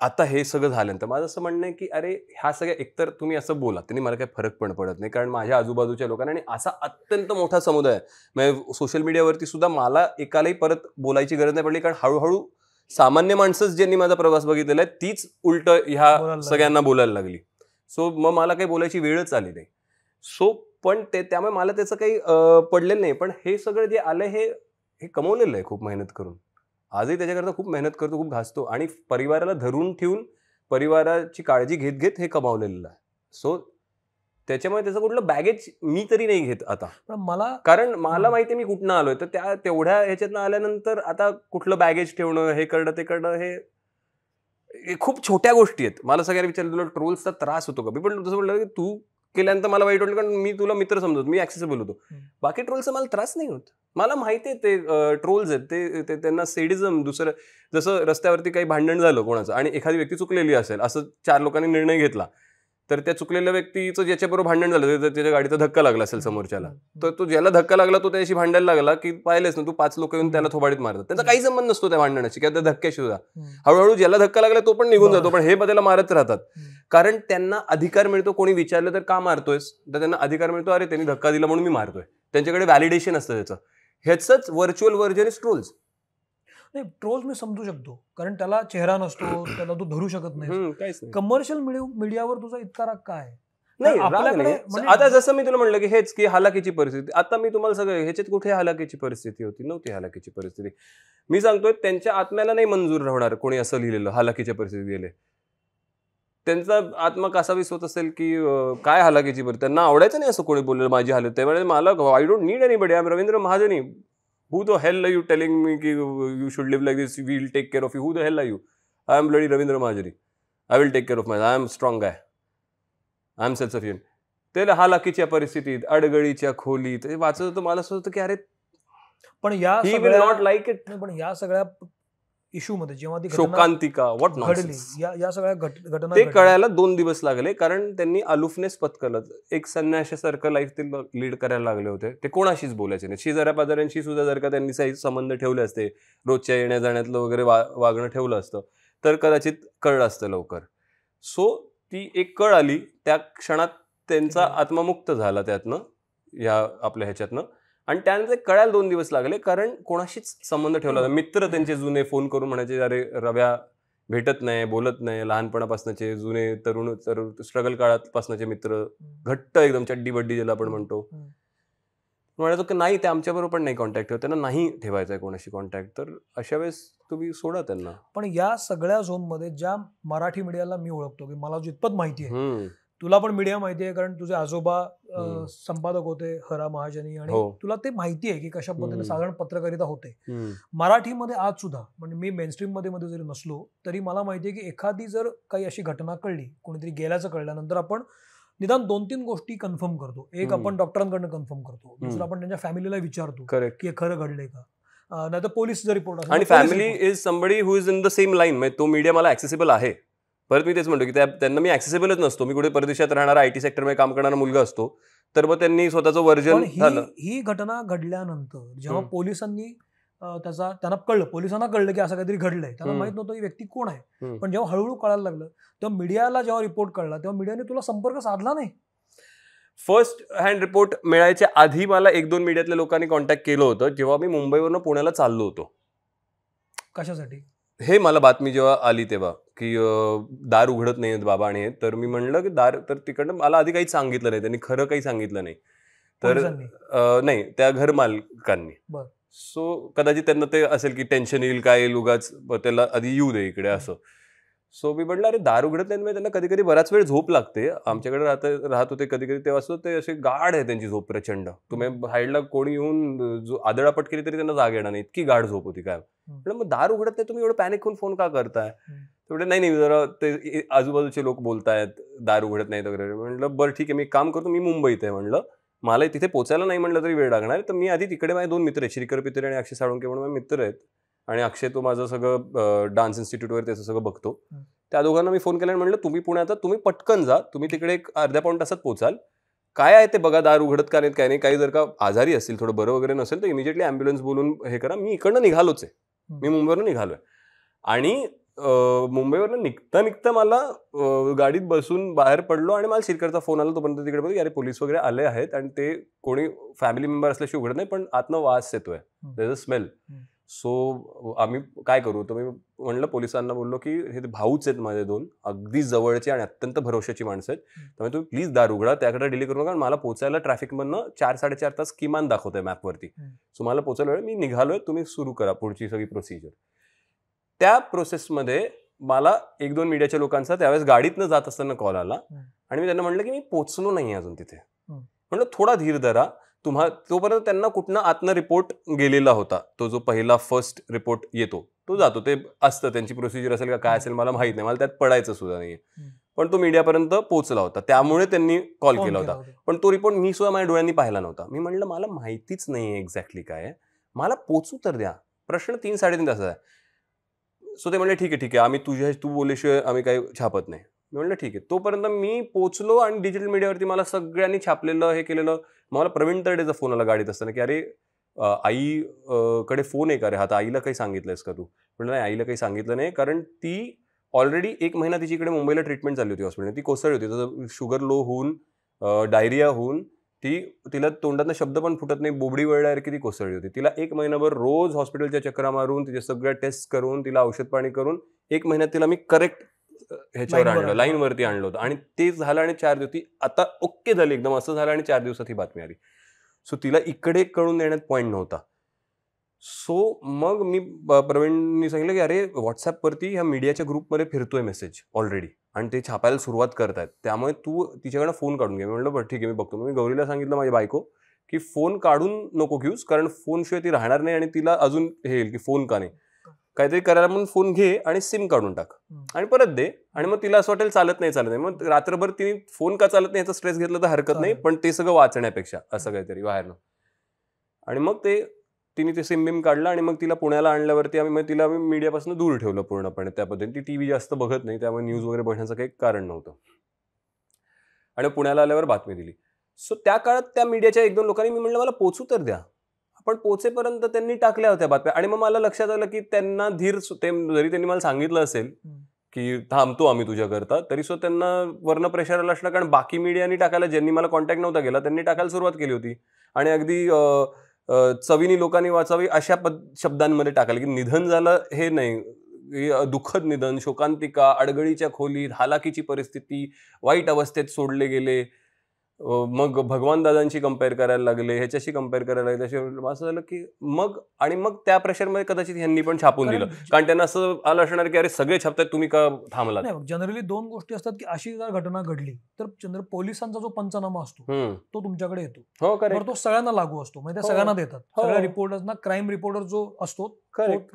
आता हे सगळं झाल्यानंतर माझं असं म्हणणं आहे की अरे ह्या सगळ्या एकतर तुम्ही असं बोला त्यांनी मला काही फरक पण पडत नाही. कारण माझ्या आजूबाजूच्या लोकांना आणि असा अत्यंत मोठा समुदाय आहे. म्हणजे सोशल मीडियावरती सुद्धा मला एकालाही परत बोलायची गरज नाही पडली. कारण हळूहळू सामान्य माणसंच ज्यांनी माझा प्रवास बघितलेला आहे तीच उलट ह्या. सगळ्यांना बोलायला लागली. सो मग मला काही बोलायची वेळच आली नाही. सो पण ते त्यामुळे मला त्याचं काही पडलेलं नाही. पण हे सगळं जे आलं हे हे कमवलेलं आहे खूप मेहनत करून. आजही त्याच्याकरता खूप मेहनत करतो खूप घासतो आणि परिवाराला धरून ठेवून परिवाराची काळजी घेत घेत हे कमावलेलं आहे. सो त्याच्यामुळे त्याचं कुठलं बॅगेज मी तरी नाही घेत आता. पण मला कारण मला. माहिती आहे मी कुठनं आलोय तर त्या तेवढ्या ह्याच्यातनं आल्यानंतर आता कुठलं बॅगेज ठेवणं हे करणं ते करणं हे खूप छोट्या गोष्टी आहेत. मला सगळ्यांना विचारलं तुला ट्रोल्सचा त्रास होतो का? मी पण तसं म्हटलं की तू केल्यानंतर मला वाईट वाटलं कारण मी तुला मित्र समजतो मी ऍक्सेसिबल होतो. बाकी ट्रोलचा मला त्रास नाही होत. मला माहिती आहे ते ट्रोल्स आहेत. ते ते- त्यांना सेडिझम दुसरं जसं रस्त्यावरती काही भांडण झालं कोणाचं आणि एखादी व्यक्ती चुकलेली असेल असं चार लोकांनी निर्णय घेतला तर त्या चुकलेल्या व्यक्तीचं ज्याच्याबरोबर भांडण झालं त्याच्या गाडीचा धक्का लागला असेल समोरच्याला. तर तो ज्याला धक्का लागला तो त्याशी भांडायला लागला की पाहिलेस ना तू पाच लोक येऊन त्याला थोबाडीत मारतात. त्याचा काही संबंध नसतो त्या भांडणाशी किंवा त्या धक्क्याशी सुद्धा. हळूहळू ज्याला धक्का लागला तो पण निघून. जातो पण हे बदला मारत राहतात. कारण त्यांना अधिकार मिळतो कोणी विचारलं तर का मारतोयस? तर त्यांना अधिकार मिळतो अरे त्यांनी धक्का दिला म्हणून मी मारतोय. त्यांच्याकडे व्हॅलिडेशन असतं त्याचं. ह्याच व्हर्च्युअल व्हर्जन इज ट्रोल्स नाही ट्रोल्स मी समजू शकतो. कारण त्याला चेहरा नसतो त्याला तू धरू शकत नाही. कमर्शियल मीडियावर तुझा इतका राग काय नाही. म्हणजे- आता जसं मी तुला म्हणलं की हेच की हलाखीची परिस्थिती. आता मी तुम्हाला सगळं ह्याच्यात कुठे हलाखीची परिस्थिती होती? नव्हती हलाखीची परिस्थिती. मी सांगतोय त्यांच्या आत्म्याला नाही मंजूर राहणार कोणी असं लिहिलेलं हलाखीच्या परिस्थितीत गेले. त्यांचा आत्मा कसा विसवत असेल की काय हलाखीची परिस्थिती त्यांना आवडायचं नाही असं कोणी बोललेलं माझी हालत. त्यामुळे मला I don't need anybody I Ravindra Mahajani who the hell you telling me की you should live like this will take care of you who the hell you I am bloody Ravindra Mahajani I will take care of my I am strong I I am self sufficient त्याला हालाकीच्या परिस्थितीत अडगळीच्या खोलीत वाचत होतं मला असं होतं की अरे पण या नॉट लाईक इट पण या सगळ्या इश्यू मध्ये जेव्हा ती शोकांतिका व्हॉट घडली या या सगळ्या घट- घटना ते. कळायला दोन दिवस लागले कारण त्यांनी अलुफनेस पत्करलं. एक संन्याशासारखं लाईफ ते लीड करायला लागले होते. ते कोणाशीच बोलायचे नाही शेजाऱ्या पाजाऱ्यांशी सुद्धा जर का त्यांनी काही संबंध ठेवले असते रोजच्या येण्या जाण्यातलं वगैरे वा वागणं ठेवलं असतं तर कदाचित कळलं असतं लवकर. सो ती एक कळ आली. त्या क्षणात त्यांचा. आत्ममुक्त झाला त्यातनं या आपल्या ह्याच्यातनं. आणि त्यानंतर कळायला दोन दिवस लागले कारण कोणाशीच संबंध ठेवला नव्हता. मित्र त्यांचे जुने फोन करून म्हणायचे अरे रव्या भेटत नाही बोलत नाही लहानपणापासूनचे जुने तरुण तरुण स्ट्रगल काळापासूनचे मित्र. घट्ट एकदम चड्डी बड्डी ज्याला आपण म्हणतो. म्हणायचो की नाही ते आमच्याबरोबर पण नाही कॉन्टॅक्ट ठेवत त्यांना नाही ठेवायचा आहे कोणाशी कॉन्टॅक्ट तर अशा वेळेस तुम्ही सोडा त्यांना पण या सगळ्या झोनमध्ये ज्या मराठी मीडियाला मी ओळखतो की मला जितपत माहिती आहे. तुला पण मीडिया माहिती आहे कारण तुझे आजोबा. संपादक होते हरा महाजनी आणि हो. तुला ते माहिती आहे की कशा पद्धतीने. साधारण पत्रकारिता होते. मराठीमध्ये आज सुद्धा म्हणजे मी मेनस्ट्रीममध्ये मध्ये जरी नसलो तरी मला माहिती आहे की एखादी जर काही अशी घटना कळली कोणीतरी गेल्याचं कळल्यानंतर आपण निदान दोन तीन गोष्टी कन्फर्म करतो एक. आपण डॉक्टरांकडनं कन्फर्म करतो दुसरं. आपण त्यांच्या फॅमिलीला विचारतो की खरं घडलंय का अं, नाहीतर पोलीस जर रिपोर्ट आणि family is somebody who is in the same line तो मीडिया मला ऍक्सेसिबल आहे परत मी तेच म्हणतो की त्या त्यांना मी ऍक्सेसिबलच नसतो. मी कुठे परदेशात राहणारा आय टी सेक्टरमध्ये काम करणारा मुलगा असतो. तर मग त्यांनी स्वतःचं वर्जन ही झालं. ही घटना घडल्यानंतर जेव्हा. पोलिसांनी त्याचा त्यांना कळलं पोलिसांना कळलं की असं काहीतरी घडलंय. त्यांना. माहीत नव्हतं ही व्यक्ती कोण आहे. पण जेव्हा हळूहळू कळायला लागलं तेव्हा मीडियाला जेव्हा रिपोर्ट कळला तेव्हा मीडियाने तुला संपर्क साधला नाही? फर्स्ट हँड रिपोर्ट मिळायच्या आधी मला एक दोन मीडियातल्या लोकांनी कॉन्टॅक्ट केलं होतं जेव्हा मी मुंबईवरनं पुण्याला चाललो होतो. कशासाठी? हे मला बातमी जेव्हा आली तेव्हा. की दार उघडत नाहीत बाबा आणि हे. तर मी म्हणलं की दार तर तिकडनं मला आधी काही सांगितलं नाही. त्यांनी खरं काही सांगितलं नाही. तर नाही त्या घर मालकांनी. सो कदाचित त्यांना ते असेल की टेन्शन येईल काय येईल उगाच त्याला आधी येऊ दे इकडे असं. सो मी म्हटलं अरे दार उघडत नाही म्हणजे त्यांना कधी कधी बराच वेळ झोप लागते. आमच्याकडे राहत राहत होते कधी कधी तेव्हा असं ते असे गाढ आहे त्यांची झोप प्रचंड. तुम्ही हाईडला कोणी येऊन जो आदळापट केली तरी त्यांना जाग येणार नाही. इतकी गाढ झोप होती काय म्हटलं मग दार उघडत नाही तुम्ही एवढं पॅनिक होऊन फोन का करताय? म्हटलं नाही नाही जरा ते आजूबाजूचे लोक बोलतायत दार उघडत नाहीत वगैरे. म्हटलं बरं ठीक आहे मी काम करतो मी मुंबईत आहे म्हणलं मला तिथे पोचायला नाही म्हणलं तरी वेळ लागणार तर मी आधी तिकडे माझे दोन मित्र आहेत श्रीकर पित्रे आणि अक्षय साळुंके म्हणून माझे मित्र आहेत. आणि अक्षय तो माझं सगळं डान्स इन्स्टिट्यूटवर त्याचं सगळं बघतो. त्या दोघांना मी फोन केला आणि म्हणलं तुम्ही पुण्यात तुम्ही पटकन जा तुम्ही तिकडे एक अर्ध्या पाऊण तासात पोचाल. काय आहे ते बघा दार उघडत का नाहीत काय नाही काही जर का आजारी असतील थोडं बरं वगैरे नसेल तर इमिजिएटली ॲम्ब्युलन्स बोलून हे करा. मी इकडनं निघालोच आहे. मी मुंबईवरून निघालोय. आणि अं, मुंबईवरनं निघता निघता मला गाडीत बसून बाहेर पडलो आणि मला शिरकरचा फोन आला तोपर्यंत तिकडे बघ अरे पोलीस वगैरे आले आहेत आणि ते कोणी फॅमिली मेंबर असल्याशिवाय उघडत नाही पण आतनं वास येतोय. देर अ स्मेल. सो आम्ही काय करू तर मी म्हणलं पोलिसांना बोललो की हे भाऊच आहेत माझे दोन अगदी जवळचे आणि अत्यंत भरोशाची माणसं आहेत. त्यामुळे तुम्ही प्लीज दार उघडा त्याकडे डिले करू नका मला पोचायला ट्रॅफिकमधनं चार साडेचार तास किमान दाखवतंय मॅपवरती. सो मला पोचायला वेळ मी निघालोय तुम्ही सुरू करा पुढची सगळी प्रोसिजर त्या प्रोसेसमध्ये मला एक दोन मीडियाच्या लोकांचा त्यावेळेस गाडीतनं जात असताना कॉल आला. आणि मी त्यांना म्हणलं की मी पोचलो नाही अजून तिथे. म्हणलं थोडा धीर धरा. तुम्हा तोपर्यंत त्यांना कुठनं आतनं रिपोर्ट गेलेला होता. तो जो पहिला फर्स्ट रिपोर्ट येतो तो जातो. ते असतं. त्यांची प्रोसिजर असेल का काय असेल मला माहीत नाही. मला त्यात पडायचं सुद्धा नाहीये. हं. पण तो मीडियापर्यंत पोहोचला होता. त्यामुळे त्यांनी कॉल केला होता. पण तो रिपोर्ट मी सुद्धा माझ्या डोळ्यांनी पाहिला नव्हता. मी म्हणलं मला माहितीच नाही एक्झॅक्टली काय मला पोचू तर द्या. प्रश्न तीन साडेतीन तासाचा आहे. सो ते म्हणले ठीक आहे ठीक आहे. आम्ही तुझ्या तू बोलल्याशिवाय आम्ही काही छापत नाही. मी म्हणलं ठीक आहे. तोपर्यंत मी पोचलो आणि डिजिटल मीडियावरती मला सगळ्यांनी छापलेलं हे केलेलं. मला प्रवीण तरडेचा फोन आला गाडीत असताना की अरे आई कडे फोन आहे का रे? हा तर आईला काही सांगितलं आहेस का तू? म्हणलं नाही आईला काही सांगितलं नाही. कारण ती ऑलरेडी एक महिना तिची इकडे मुंबईला ट्रीटमेंट झाली होती हॉस्पिटल ती कोसळली होती. तर शुगर लो होऊन डायरिया होऊन ती तिला तोंडातनं शब्द पण फुटत नाही. बोबडी वळल्यासारखी ती कोसळली होती. तिला एक महिनाभर रोज हॉस्पिटलच्या चक्रा मारून तिच्या सगळ्या टेस्ट करून तिला औषध पाणी करून एक महिन्यात तिला मी करेक्ट ह्याच्यावर आणलं. लाईनवरती आणलं होतं. आणि ते झालं आणि चार दिवस ती आता ओके झाली. एकदम असं झालं आणि चार दिवसात ही बातमी आली. सो तिला इकडे कळून देण्यात पॉईंट नव्हता. सो मग मी प्रवीणनी सांगितलं की अरे व्हॉट्सॲपवरती ह्या मीडियाच्या ग्रुपमध्ये फिरतोय मेसेज ऑलरेडी आणि ते छापायला सुरुवात करतायत. त्यामुळे तू तिच्याकडे फोन काढून घे. मी म्हणलं बरं ठीक आहे मी बघतो. मी गौरीला सांगितलं माझी बायको की फोन काढून नको घेऊस कारण फोनशिवाय ती राहणार नाही आणि तिला अजून हे येईल की फोन का नाही. काहीतरी करायला म्हणून फोन घे आणि सिम काढून टाक. आणि परत दे. आणि मग तिला असं वाटेल चालत नाही चालत नाही. मग रात्रभर तिने फोन का चालत नाही याचा स्ट्रेस घेतला तर हरकत नाही. पण ते सगळं वाचण्यापेक्षा असं काहीतरी बाहेरनं. आणि मग ते तिने ते सिम बिम काढलं आणि मग तिला पुण्याला आणल्यावरती आम्ही मग तिला आम्ही मीडियापासून दूर ठेवलं पूर्णपणे त्या पद्धतीने ती टी व्ही जास्त बघत नाही त्यामुळे न्यूज वगैरे बघण्याचं काही कारण नव्हतं. आणि पुण्याला आल्यावर बातमी दिली. सो त्या काळात त्या मीडियाच्या एक दोन लोकांनी मी म्हणलं मला पोचू तर द्या. पण पोचेपर्यंत त्यांनी टाकल्या होत्या बातम्या. आणि मग मला लक्षात आलं की त्यांना धीर सु- ते जरी त्यांनी मला सांगितलं असेल. की थांबतो आम्ही तुझ्याकरता तरी सो त्यांना वर्ण प्रेशर आलं असलं कारण बाकी मीडियानी टाकायला ज्यांनी मला कॉन्टॅक्ट नव्हता केला त्यांनी टाकायला सुरुवात केली होती. आणि अगदी चवीनी लोकांनी वाचावी अशा पद शब्दांमध्ये टाकायला की निधन झालं हे नाही. दुःखद निधन शोकांतिका अडगळीच्या खोलीत हालाकीची परिस्थिती वाईट अवस्थेत सोडले गेले. मग भगवान दादांशी कंपेअर करायला लागले ह्याच्याशी कंपेअर करायला लागले असं झालं की मग आणि मग त्या प्रेशरमध्ये कदाचित ह्यांनी पण छापून दिलं. कारण- त्यांना असं आलं असणार की अरे सगळे छापतात तुम्ही का थांबलात? नाही जनरली दोन गोष्टी असतात की अशी जर घटना घडली तर जनरल पोलिसांचा जो पंचनामा असतो. तो तुमच्याकडे येतो. हो तो सगळ्यांना लागू असतो. म्हणजे त्या हो. सगळ्यांना देतात. हो. सगळ्या रिपोर्टर्सना क्राईम रिपोर्टर जो असतो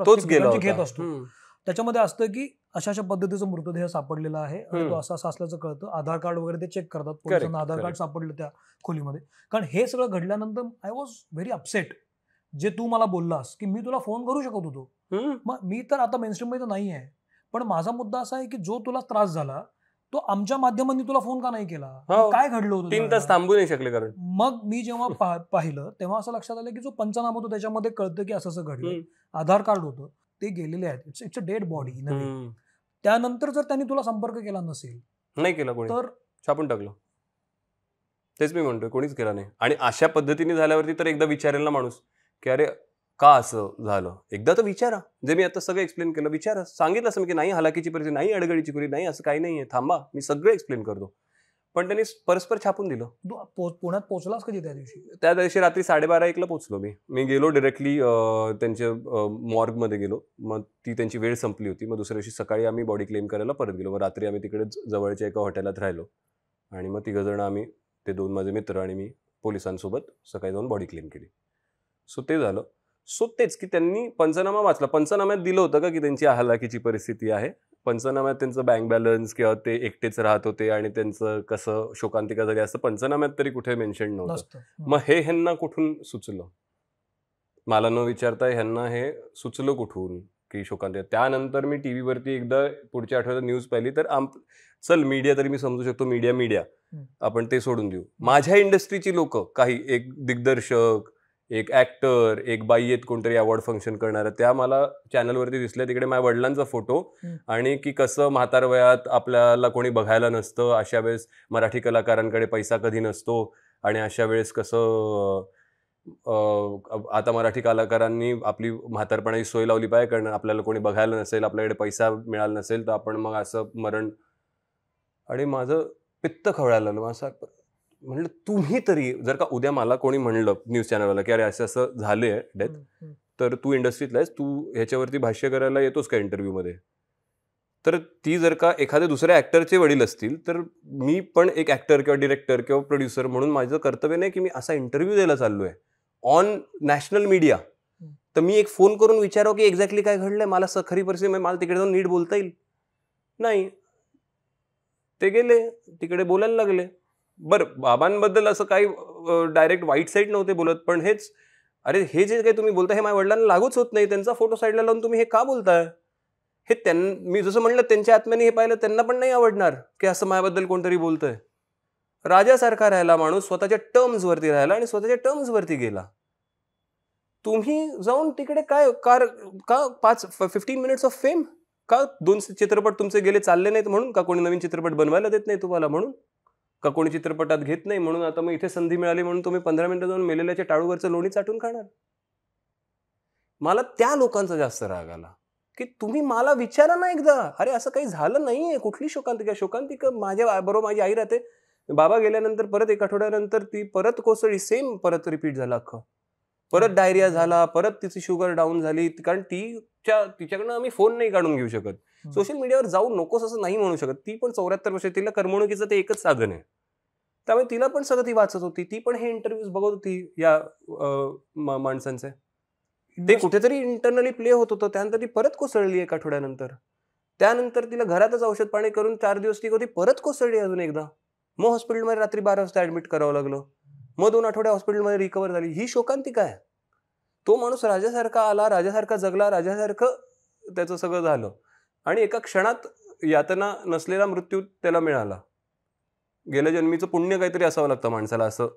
तोच घेत असतो. त्याच्यामध्ये असतं की अशा अशा पद्धतीचा मृतदेह सापडलेला आहे आणि तो. असा असा असल्याचं कळतं आधार कार्ड वगैरे ते चेक करतात पोलिसांना आधार कार्ड. सापडलं त्या खोलीमध्ये कारण हे सगळं घडल्यानंतर आय वॉज व्हेरी अपसेट जे तू मला बोललास की मी तुला फोन करू शकत होतो. मग मी तर आता मेनस्ट्रीममध्ये नाही आहे पण माझा मुद्दा असा आहे की जो तुला त्रास झाला तो आमच्या माध्यमांनी तुला फोन का नाही केला हो. काय घडलं होतं तीन? तास थांबू नाही शकले कारण मग मी जेव्हा पाहिलं तेव्हा असं लक्षात आलं की जो पंचनामा होतो त्याच्यामध्ये कळतं की असं असं घडलं. आधार कार्ड होतं ते गेलेले आहेत it's it's a dead body. त्यानंतर जर त्यांनी तुला संपर्क केला नसेल नाही केला कोणी. तर? छापून टाकलं. तेच मी म्हणतोय कोणीच केला नाही. आणि अशा पद्धतीने झाल्यावरती तर एकदा विचारेल ना माणूस की अरे का असं झालं? एकदा तर विचारा. जे मी आता सगळं एक्सप्लेन केलं विचारा. सांगितलं असं मी की नाही हलाकीची परिस्थिती नाही अडगडीची खोली नाही असं काही नाहीये. थांबा मी सगळं एक्सप्लेन करतो. पण त्यांनी परस्पर छापून दिलं. तू पुण्यात पोहोचलास कधी त्या दिवशी? त्या दिवशी रात्री साडेबारा एकला पोचलो मी. मी गेलो डिरेक्टली त्यांच्या मॉर्गमध्ये गेलो. मग ती त्यांची वेळ संपली होती. मग दुसऱ्या दिवशी सकाळी आम्ही बॉडी क्लेम करायला परत गेलो. मग रात्री आम्ही तिकडे जवळच्या एका हॉटेलात राहिलो. आणि मग तिघं जण आम्ही ते दोन माझे मित्र आणि मी पोलिसांसोबत सकाळी जाऊन बॉडी क्लेम केली. सो ते झालं. सो तेच की त्यांनी पंचनामा वाचला. पंचनाम्यात दिलं होतं का की त्यांची हलाकीची परिस्थिती आहे? पंचनाम्यात त्यांचं बँक बॅलन्स किंवा ते एकटेच राहत होते आणि त्यांचं कसं शोकांतिका झाली असं पंचनाम्यात तरी कुठे मेन्शन नव्हतं. मग हे ह्यांना कुठून सुचलं? मला न विचारता ह्यांना हे सुचलं कुठून की शोकांतिका? त्यानंतर मी टी व्हीवरती एकदा पुढच्या आठवड्यात न्यूज पाहिली तर आम चल मीडिया तरी मी समजू शकतो मीडिया मीडिया. आपण ते सोडून देऊ. माझ्या इंडस्ट्रीची लोक काही एक दिग्दर्शक एक ऍक्टर एक बाई आहेत कोणतरी अवॉर्ड फंक्शन करणार त्या मला चॅनलवरती दिसल्या. तिकडे माझ्या वडिलांचा फोटो. आणि की कसं म्हातार वयात आपल्याला कोणी बघायला नसतं अशा वेळेस मराठी कलाकारांकडे पैसा कधी नसतो आणि अशा वेळेस कसं आता मराठी कलाकारांनी आपली म्हातारपणाची सोय लावली पाहिजे कारण. आपल्याला कोणी बघायला नसेल आपल्याकडे पैसा मिळाला नसेल तर आपण मग असं मरण. आणि माझं पित्त खवळायला लागलं. असं म्हणलं तुम्ही तरी जर का उद्या मला कोणी म्हणलं न्यूज चॅनलवाला की अरे असं असं झालंय डेथ. तर तू इंडस्ट्रीतला आहेस तू ह्याच्यावरती भाष्य करायला येतोस का इंटरव्ह्यूमध्ये? तर ती जर का एखाद्या दुसऱ्या ॲक्टरचे वडील असतील तर मी पण एक ॲक्टर किंवा डिरेक्टर किंवा प्रोड्युसर म्हणून माझं कर्तव्य नाही की मी असा इंटरव्ह्यू द्यायला चाललो आहे ऑन नॅशनल मीडिया. तर मी एक फोन करून विचारावं की एक्झॅक्टली काय घडलंय? मला स खरी परिस्थिती मला तिकडे जाऊन नीट बोलता येईल? नाही. ते गेले तिकडे बोलायला लागले. बरं बाबांबद्दल असं काही डायरेक्ट वाईट साईड नव्हते बोलत पण हेच अरे हे जे काही तुम्ही बोलताय हे माझ्या वडिलांना लागूच होत नाही. त्यांचा फोटो साईडला लावून तुम्ही हे का बोलताय? हे त्यां मी जसं म्हणलं त्यांच्या आत्म्याने हे पाहिलं त्यांना पण नाही आवडणार की असं माझ्याबद्दल कोणतरी बोलतंय. राजासारखा राहिला माणूस स्वतःच्या टर्म्सवरती राहिला आणि स्वतःच्या टर्म्सवरती गेला. तुम्ही जाऊन तिकडे काय कार का पाच फिफ्टीन मिनिट्स ऑफ फेम का दोन चित्रपट तुमचे गेले चालले नाहीत म्हणून? का कोणी नवीन चित्रपट बनवायला देत नाही तुम्हाला म्हणून? का कोणी चित्रपटात घेत नाही म्हणून आता मग इथे संधी मिळाली म्हणून तुम्ही पंधरा मिनिटं जाऊन मेलेल्याच्या टाळूवरचं लोणी चाटून खाणार? मला त्या लोकांचा जास्त राग आला की तुम्ही मला विचारा ना एकदा. अरे असं काही झालं नाहीये. कुठली शोकांतिका शोकांतिका माझ्या बरोबर माझी आई राहते. बाबा गेल्यानंतर परत एक आठवड्यानंतर ती परत कोसळी सेम परत रिपीट झालं अख्खं. परत डायरिया झाला परत तिची शुगर डाऊन झाली. कारण ती तीच्या तिच्याकडनं आम्ही फोन नाही काढून घेऊ शकत. सोशल मीडियावर जाऊ नकोस असं नाही म्हणू शकत. ती पण चौऱ्याहत्तर वर्ष तिला करमणुकीचं ते एकच साधन आहे. त्यामुळे तिला पण सगळं ती वाचत होती. ती पण हे इंटरव्ह्यूज बघत होती या माणसांचे. ते कुठेतरी इंटरनली प्ले होत होतं. त्यानंतर ती परत कोसळली एक आठवड्यानंतर. त्यानंतर तिला घरातच औषध पाणी करून चार दिवस ती होती परत कोसळली अजून एकदा. मग हॉस्पिटलमध्ये रात्री बारा वाजता ऍडमिट करावं लागलं. मग दोन आठवड्या हॉस्पिटलमध्ये रिकवर झाली. ही शोकांतिका आहे. तो माणूस राजासारखा आला राजासारखा जगला राजासारखं त्याचं सगळं झालं. आणि एका क्षणात यातना नसलेला मृत्यू त्याला मिळाला. गेल्या जन्मीचं पुण्य काहीतरी असावं लागतं माणसाला असं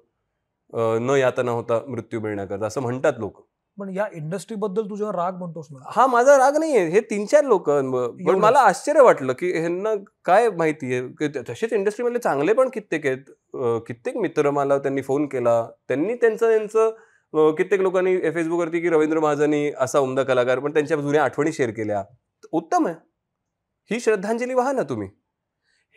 न यातना होता मृत्यू मिळण्याकरता असं म्हणतात लोक. पण या इंडस्ट्री बद्दल तुझ्या राग म्हणतोस ना. हा माझा राग नाहीये. हे तीन चार लोक पण. मला आश्चर्य वाटलं की ह्यांना काय माहिती आहे? तसेच इंडस्ट्रीमधले चांगले पण कित्येक आहेत. कित्येक मित्र मला त्यांनी फोन केला. त्यांनी त्यांचं त्यांचं कित्येक लोकांनी फेसबुकवरती की रवींद्र महाजनी असा उमदा कलाकार पण त्यांच्या जुन्या आठवणी शेअर केल्या. उत्तम आहे. ही श्रद्धांजली वाहा ना तुम्ही.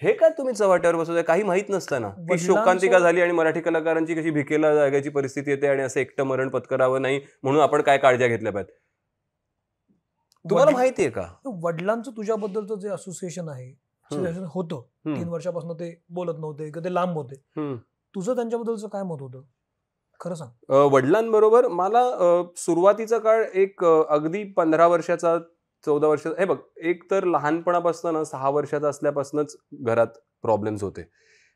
हे काय तुम्ही चव्हाट्यावर बसवताय? काही माहीत नसताना. की शोकांतिका झाली आणि मराठी कलाकारांची कशी भिकेला जागायची परिस्थिती येते आणि असं एकटं मरण पत्करावं नाही म्हणून आपण काय काळज्या घेतल्या पाहिजेत? तुम्हाला वडील- माहितीये का? वडिलांचं तुझ्याबद्दलचं जे असोसिएशन आहे होतं. तीन वर्षापासून ते बोलत नव्हते ते लांब होते. तुझं त्यांच्याबद्दलचं काय मत होतं? खरं सांग वडिलांबरोबर मला सुरुवातीचा काळ एक अगदी पंधरा वर्षाचा चौदा वर्षाचा हे बघ एक तर लहानपणापासून ना सहा वर्षाचा असल्यापासूनच घरात प्रॉब्लेम्स होते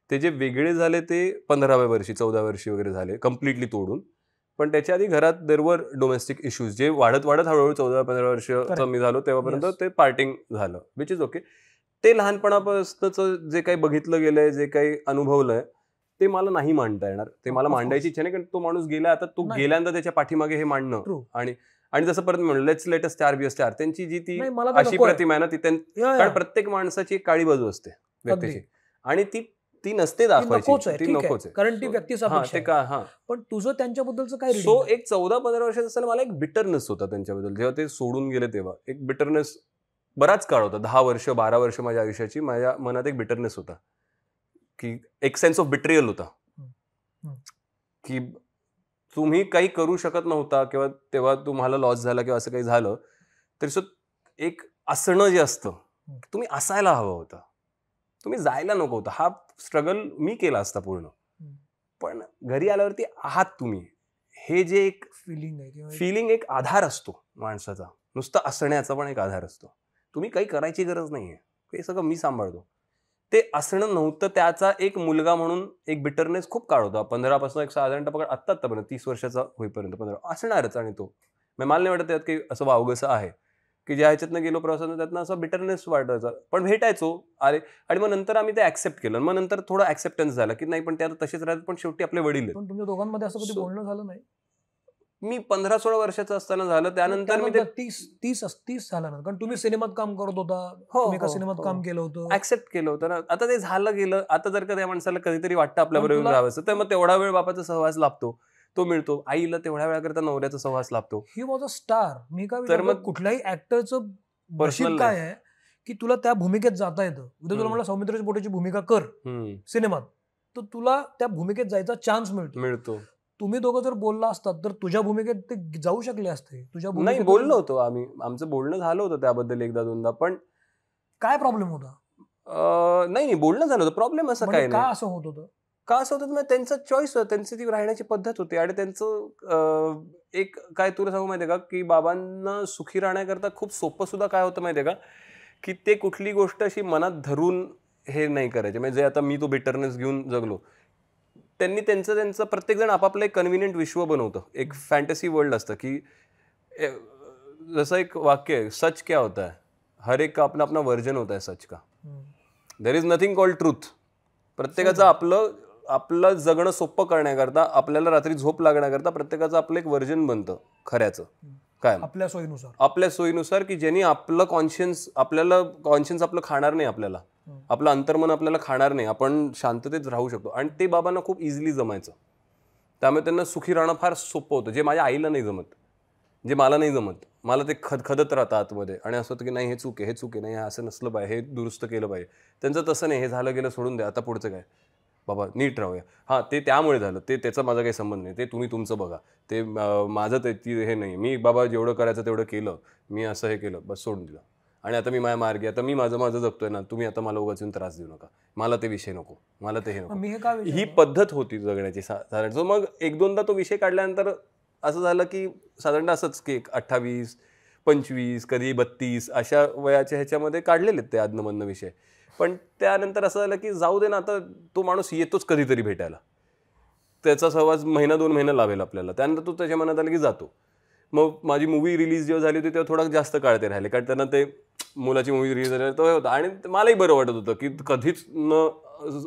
ते जे वेगळे झाले ते पंधराव्या वर्षी चौदा वर्षी वगैरे झाले कम्प्लिटली तोडून पण त्याच्या आधी घरात देरवर डोमेस्टिक इश्यूज जे वाढत वाढत हळूहळू चौदा पंधरा वर्षाचं Correct. मी झालो तेव्हापर्यंत Yes. ते पार्टिंग झालं विच इज ओके ते लहानपणापासूनच जे काही बघितलं गेलंय जे काही अनुभवलंय ते मला नाही मांडता येणार. ते मला मांडायची इच्छा नाही कारण तो माणूस गेला आता तो. गेल्यानंतर त्याच्या पाठीमागे हे मांडणं. आणि आणि जसं परत म्हणलं let's let star be star त्यांची जी ती अशी. प्रतिमा आहे ना ती. कारण प्रत्येक माणसाची एक काळी बाजू असते व्यक्तीची. आणि ती ती नसते दाखवायची. आहे ती ठीक नकोच आहे. आहे कारण ती So, व्यक्तीचा ते का हा. पण तुझं त्यांच्याबद्दलचं काय सो? एक चौदा पंधरा वर्षाचा असताना मला एक बिटरनेस होता त्यांच्याबद्दल. जेव्हा ते सोडून गेले तेव्हा. एक बिटरनेस बराच काळ होता. दहा वर्ष बारा वर्ष माझ्या आयुष्याची माझ्या मनात एक बिटरनेस होता. की एक सेन्स ऑफ बिट्रियल होता. की तुम्ही काही करू शकत नव्हता किंवा तेव्हा तुम्हाला लॉस झाला किंवा असं काही झालं तरी सुद्धा एक असणं जे असतं तुम्ही असायला हवं होतं. तुम्ही जायला नको होतं. हा स्ट्रगल मी केला असता पूर्ण. पण घरी आल्यावरती आहात तुम्ही. हे जे एक फिलिंग आहे फिलिंग एक आधार असतो माणसाचा. नुसतं असण्याचा पण एक आधार असतो. तुम्ही काही करायची गरज नाहीये. हे सगळं मी सांभाळतो. ते असणं नव्हतं त्याचा एक मुलगा म्हणून एक बिटरनेस खूप काळ होता. पंधरापासून एक साधारणतः पकड आत्ता आत्तापर्यंत तीस वर्षाचा होईपर्यंत पंधरा असणारच आणि तो. म्हणजे मला नाही वाटत त्यात काही असं वावगसं आहे. की ज्या ह्याच्यातनं गेलो प्रवासानं त्यातनं असं बिटरनेस वाटायचा. पण भेटायचो. अरे आणि मग नंतर आम्ही ते ऍक्सेप्ट केलं. मग नंतर थोडं ऍक्सेप्टन्स झाला की नाही पण ते आता तसेच राहतात पण शेवटी आपले वडील आहेत. पण तुमच्या दोघांमध्ये असं कधी बोलणं झालं नाही? मी पंधरा सोळा वर्षाचं असताना झालं. त्यानंतर मी ते तीस तीस तीस झालं ना कारण तुम्ही सिनेमात काम करत होता. हो, तुम्ही एका हो, सिनेमात हो. काम केलं होतं. ऍक्सेप्ट केलं होतं ना. आता ते झालं गेलं. आता जर का त्या माणसाला कधीतरी वाटतं आपल्या बरोबर तुला- राहावं तर मग तेवढा वेळ बापाचा सहवास लाभतो. तो मिळतो. आईला तेवढ्या वेळाकरता नवऱ्याचा सहवास लाभतो. ही वॉज अ स्टार मी काय तर मग- कुठल्याही ऍक्टरचं Personal काय आहे की तुला त्या भूमिकेत जाता येतं? उद्या तुला. म्हणलं सौमित्राच्या पोटेची भूमिका कर सिनेमात. तर तुला त्या भूमिकेत जायचा चान्स मिळतो. मिळतो. तुम्ही दोघं जर बोलला असतात तर तुझ्या भूमिकेत ते जाऊ शकले असते. तुझ्या नाही बोललो होतो आम्ही. आमचं बोलणं झालं होतं त्याबद्दल एकदा दोनदा पण काय प्रॉब्लेम होता? नाही नाही बोलणं झालं होतं. प्रॉब्लेम असं म्हणजे काय का असं होत होतं? का असं होतं त्यांचा चॉईस होता. त्यांची ती राहण्याची पद्धत होती आणि त्यांचं एक काय तुला सांगू माहितीये का? की बाबांना सुखी राहण्याकरता खूप सोपं सुद्धा काय होतं माहितीये का? की ते कुठली गोष्ट अशी मनात धरून हे नाही करायचे. म्हणजे जे आता मी तो बिटरनेस घेऊन जगलो. त्यांनी त्यांचं त्यांचं प्रत्येकजण आपापलं एक कन्व्हिनियंट विश्व बनवतं. एक फॅन्टसी वर्ल्ड असतं की जसं एक वाक्य आहे सच क्या होता है? हर एक का अपना अपना वर्जन होता है सच का. There is nothing called truth प्रत्येकाचं आपलं आपलं जगणं सोपं करण्याकरता आपल्याला रात्री झोप लागण्याकरता प्रत्येकाचं आपलं एक वर्जन बनतं खऱ्याचं. काय? आपल्या सोयीनुसार. आपल्या सोयीनुसार की ज्यांनी आपलं कॉन्शियन्स आपल्याला कॉन्शियन्स आपलं खाणार नाही आपल्याला. आपलं अंतर्मन आपल्याला खाणार नाही आपण शांततेत राहू शकतो. आणि ते बाबांना खूप इझिली जमायचं. त्यामुळे त्यांना सुखी राहणं फार सोपं होतं. जे माझ्या आईला नाही जमत जे मला नाही जमत मला ते खदखदत राहतं आतमध्ये. आणि असं होतं की नाही हे चूक आहे हे चूक आहे नाही हे असं नसलं पाहिजे हे दुरुस्त केलं पाहिजे. त्यांचं तसं नाही हे झालं गेलं सोडून द्या आता पुढचं काय? बाबा नीट राहूया. हां ते त्यामुळे झालं. ते त्याचा माझा काही संबंध नाही. ते तुम्ही तुमचं बघा. ते माझं ते हे नाही. मी बाबा जेवढं करायचं तेवढं केलं. मी असं हे केलं. बस सोडून दिलं. आणि आता मी माझ्या मार्गी आता मी माझं माझं जगतोय ना तुम्ही आता मला उगाच येऊन त्रास देऊ नका. मला ते विषय नको मला ते हे नको. हे ही? पद्धत होती जगण्याची सा- साधारण. So मग एक दोनदा तो विषय काढल्यानंतर असं झालं की साधारणतः असंच की एक अठ्ठावीस पंचवीस कधी बत्तीस अशा वयाच्या ह्याच्यामध्ये काढलेले आहेत ते आदनमधनं विषय. पण त्यानंतर असं झालं की जाऊ दे ना आता तो माणूस येतोच कधीतरी भेटायला. त्याचा सहवास महिना दोन महिना लावेल आपल्याला. त्यानंतर तो त्याच्या मनात आला की जातो. मग माझी मूवी रिलीज जेव्हा झाली होती तेव्हा थोडा जास्त काळ ते राहिले. कारण त्यांना ते मुलाची मूवी रिलीज झाली तो हे होता. आणि मलाही बरं वाटत होतं की कधीच न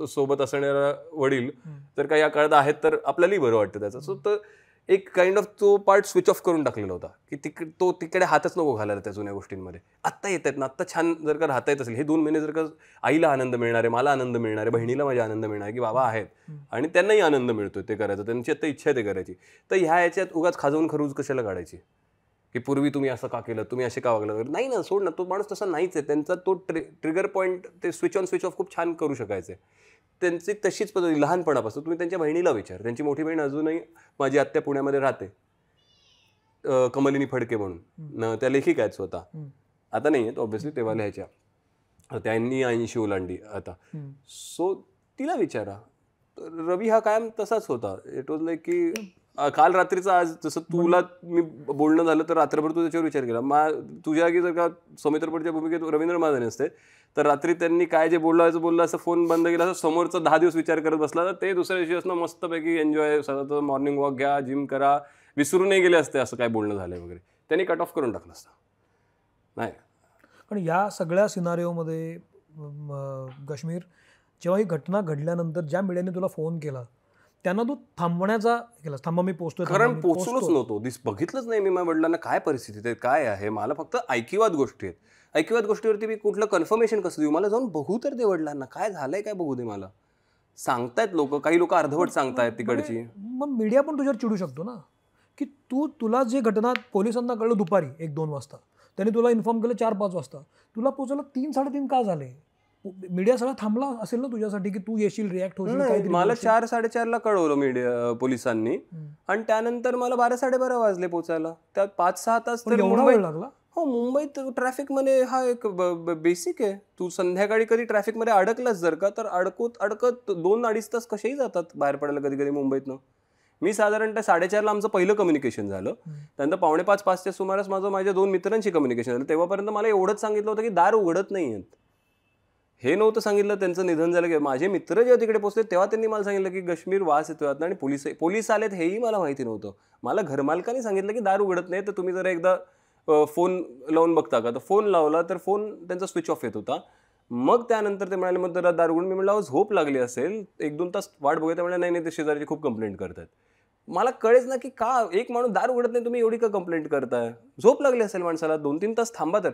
सोबत असणारा वडील हम्म. जर का या काळात आहेत तर आपल्यालाही बरं वाटतं त्याचं. सो तर एक काइंड ऑफ तो पार्ट स्विच ऑफ करून टाकलेला होता. की तिक तो तिकडे हातच नको घालायला त्या जुन्या गोष्टींमध्ये. आत्ता येत आहेत ना आत्ता छान जर का राहता येत असेल हे दोन महिने जर का आईला आनंद मिळणार आहे मला आनंद मिळणार आहे बहिणीला माझ्या आनंद मिळणार आहे की बाबा आहेत. आणि त्यांनाही आनंद मिळतोय ते करायचं त्यांची आता इच्छा आहे ते करायची. तर ह्या याच्यात उगाच खाजवून खरूज कशाला काढायची? की पूर्वी तुम्ही असं का केलं? तुम्ही असे का वागलं? नाही ना सोड ना तो माणूस तसा नाहीच आहे. त्यांचा तो ट्रि ट्रिगर पॉईंट ते स्विच ऑन स्विच ऑफ खूप छान करू शकायचे. त्यांची तशीच पद्धती लहानपणापासून तुम्ही त्यांच्या बहिणीला विचार. त्यांची मोठी बहीण अजूनही माझी आत्या पुण्यामध्ये राहते. कमलिनी फडके म्हणून. न- त्या लेखिका आहेत स्वतः. आता नाही आहेत ऑब्व्हियसली तेव्हा लिहायच्या. त्यांनी ऐंशी ओलांडी आता. सो तिला विचारा. रवी हा कायम तसाच होता. इट वॉज लाईक की काल रात्रीचा आज जसं तुला मी बोलणं झालं तर रात्रभर तू त्याच्यावर विचार केला. मा तुझ्या जागी जर का सौमित्रपटच्या भूमिकेत रवींद्र महाजन असते तर रात्री त्यांनी काय जे बोललं बोललं असं फोन बंद केला असं समोरचा दहा दिवस विचार करत बसला तर ते दुसऱ्या दिवशी असणं मस्तपैकी एन्जॉय सतत मॉर्निंग वॉक घ्या जिम करा विसरून नाही गेले असते असं काय बोलणं झालंय वगैरे. त्यांनी कट ऑफ करून टाकलं असतं. नाही. पण या सगळ्या सिनारिओमध्ये काश्मीर जेव्हा ही घटना घडल्यानंतर ज्या मीडियाने तुला फोन केला त्यांना तू थांबवण्याचा केला. थांबा मी पोचतोय थांबा कारण पोचलोच. नव्हतो. दिस बघितलंच नाही मी माझ्या वडिलांना काय परिस्थिती आहे काय आहे. मला फक्त ऐकिवाद गोष्टी आहेत. ऐकिवाद गोष्टीवरती मी कुठलं कन्फर्मेशन कसं देऊ? मला जाऊन बघू तर दे वडिलांना. काय झालंय काय बघू दे मला? सांगतायत लोक काही लोक अर्धवट सांगतायत तिकडची. मग मीडिया पण तुझ्यावर चिडू शकतो ना? की तू तुला जे घटना पोलिसांना कळलं दुपारी एक दोन वाजता त्यांनी तुला इन्फॉर्म केलं चार पाच वाजता तुला पोचायला तीन साडेतीन का झाले? मीडिया सगळा थांबला असेल ना तुझ्यासाठी की तू येशील रिॲक्ट होशील काहीतरी मला. चार साडेचारला कळवलं मीडिया पोलिसांनी. आणि त्यानंतर मला बारा साडेबारा वाजले पोचायला. त्यात पाच सहा तास लागला? हो मुंबईत ट्रॅफिकमध्ये हा एक बेसिक आहे. तू संध्याकाळी कधी ट्रॅफिकमध्ये अडकलास जर का तर अडकत अडकत दोन अडीच तास कसेही जातात बाहेर पडायला कधी कधी मुंबईतनं. मी साधारणतः साडेचारला आमचं पहिलं कम्युनिकेशन झालं. त्यानंतर पावणे पाच पाचच्या सुमारास माझं माझ्या दोन मित्रांशी कम्युनिकेशन झालं. तेव्हापर्यंत मला एवढंच सांगितलं होतं की दार उघडत नाही आहेत हे नव्हतं सांगितलं त्यांचं निधन झालं की माझे मित्र जेव्हा तिकडे पोहोचले तेव्हा त्यांनी मला सांगितलं की कश्मीर वास येतोय आणि पोलीस पोलीस आलेत हेही मला माहिती नव्हतं. मला घरमालकाने सांगितलं की दार उघडत नाही तर तुम्ही जरा एकदा फोन लावून बघता का? तर फोन लावला तर फोन त्यांचा स्विच ऑफ येत होता. मग त्यानंतर ते म्हणाले मग तर दार उघडून. मी म्हटलं झोप लागली असेल. एक दोन तास वाट बघूया. ते म्हणाले नाही नाही ते शेजारची खूप कंप्लेंट करतात. मला कळेच ना की का एक माणूस दार उघडत नाही तुम्ही एवढी का कंप्लेंट करताय? झोप लागली असेल माणसाला दोन तीन तास थांबा तर.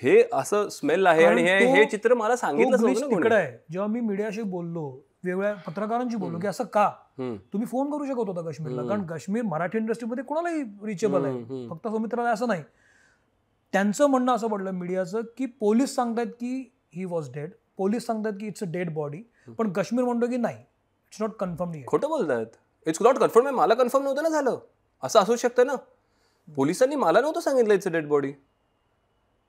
हे असं स्मेल आहे आणि हे हे चित्र मला कोणी. आहे. जेव्हा मी मीडियाशी बोललो वेगवेगळ्या पत्रकारांशी बोललो की असं का? तुम्ही फोन करू शकत होता काश्मीरला. कारण काश्मीर मराठी इंडस्ट्रीमध्ये कोणालाही रिचेबल आहे. फक्त सौमित्राला असं नाही. त्यांचं म्हणणं असं पडलं मीडियाचं की पोलीस सांगतायत की ही वॉज डेड पोलीस सांगतात की इट्स अ डेड बॉडी पण काश्मीर म्हणतो की नाही. इट्स नॉट कन्फर्म खोटं बोलतायत. इट्स नॉट कन्फर्म मला कन्फर्म नव्हतं ना झालं. असं असू शकतं ना. पोलिसांनी मला नव्हतं सांगितलं इट्स डेड बॉडी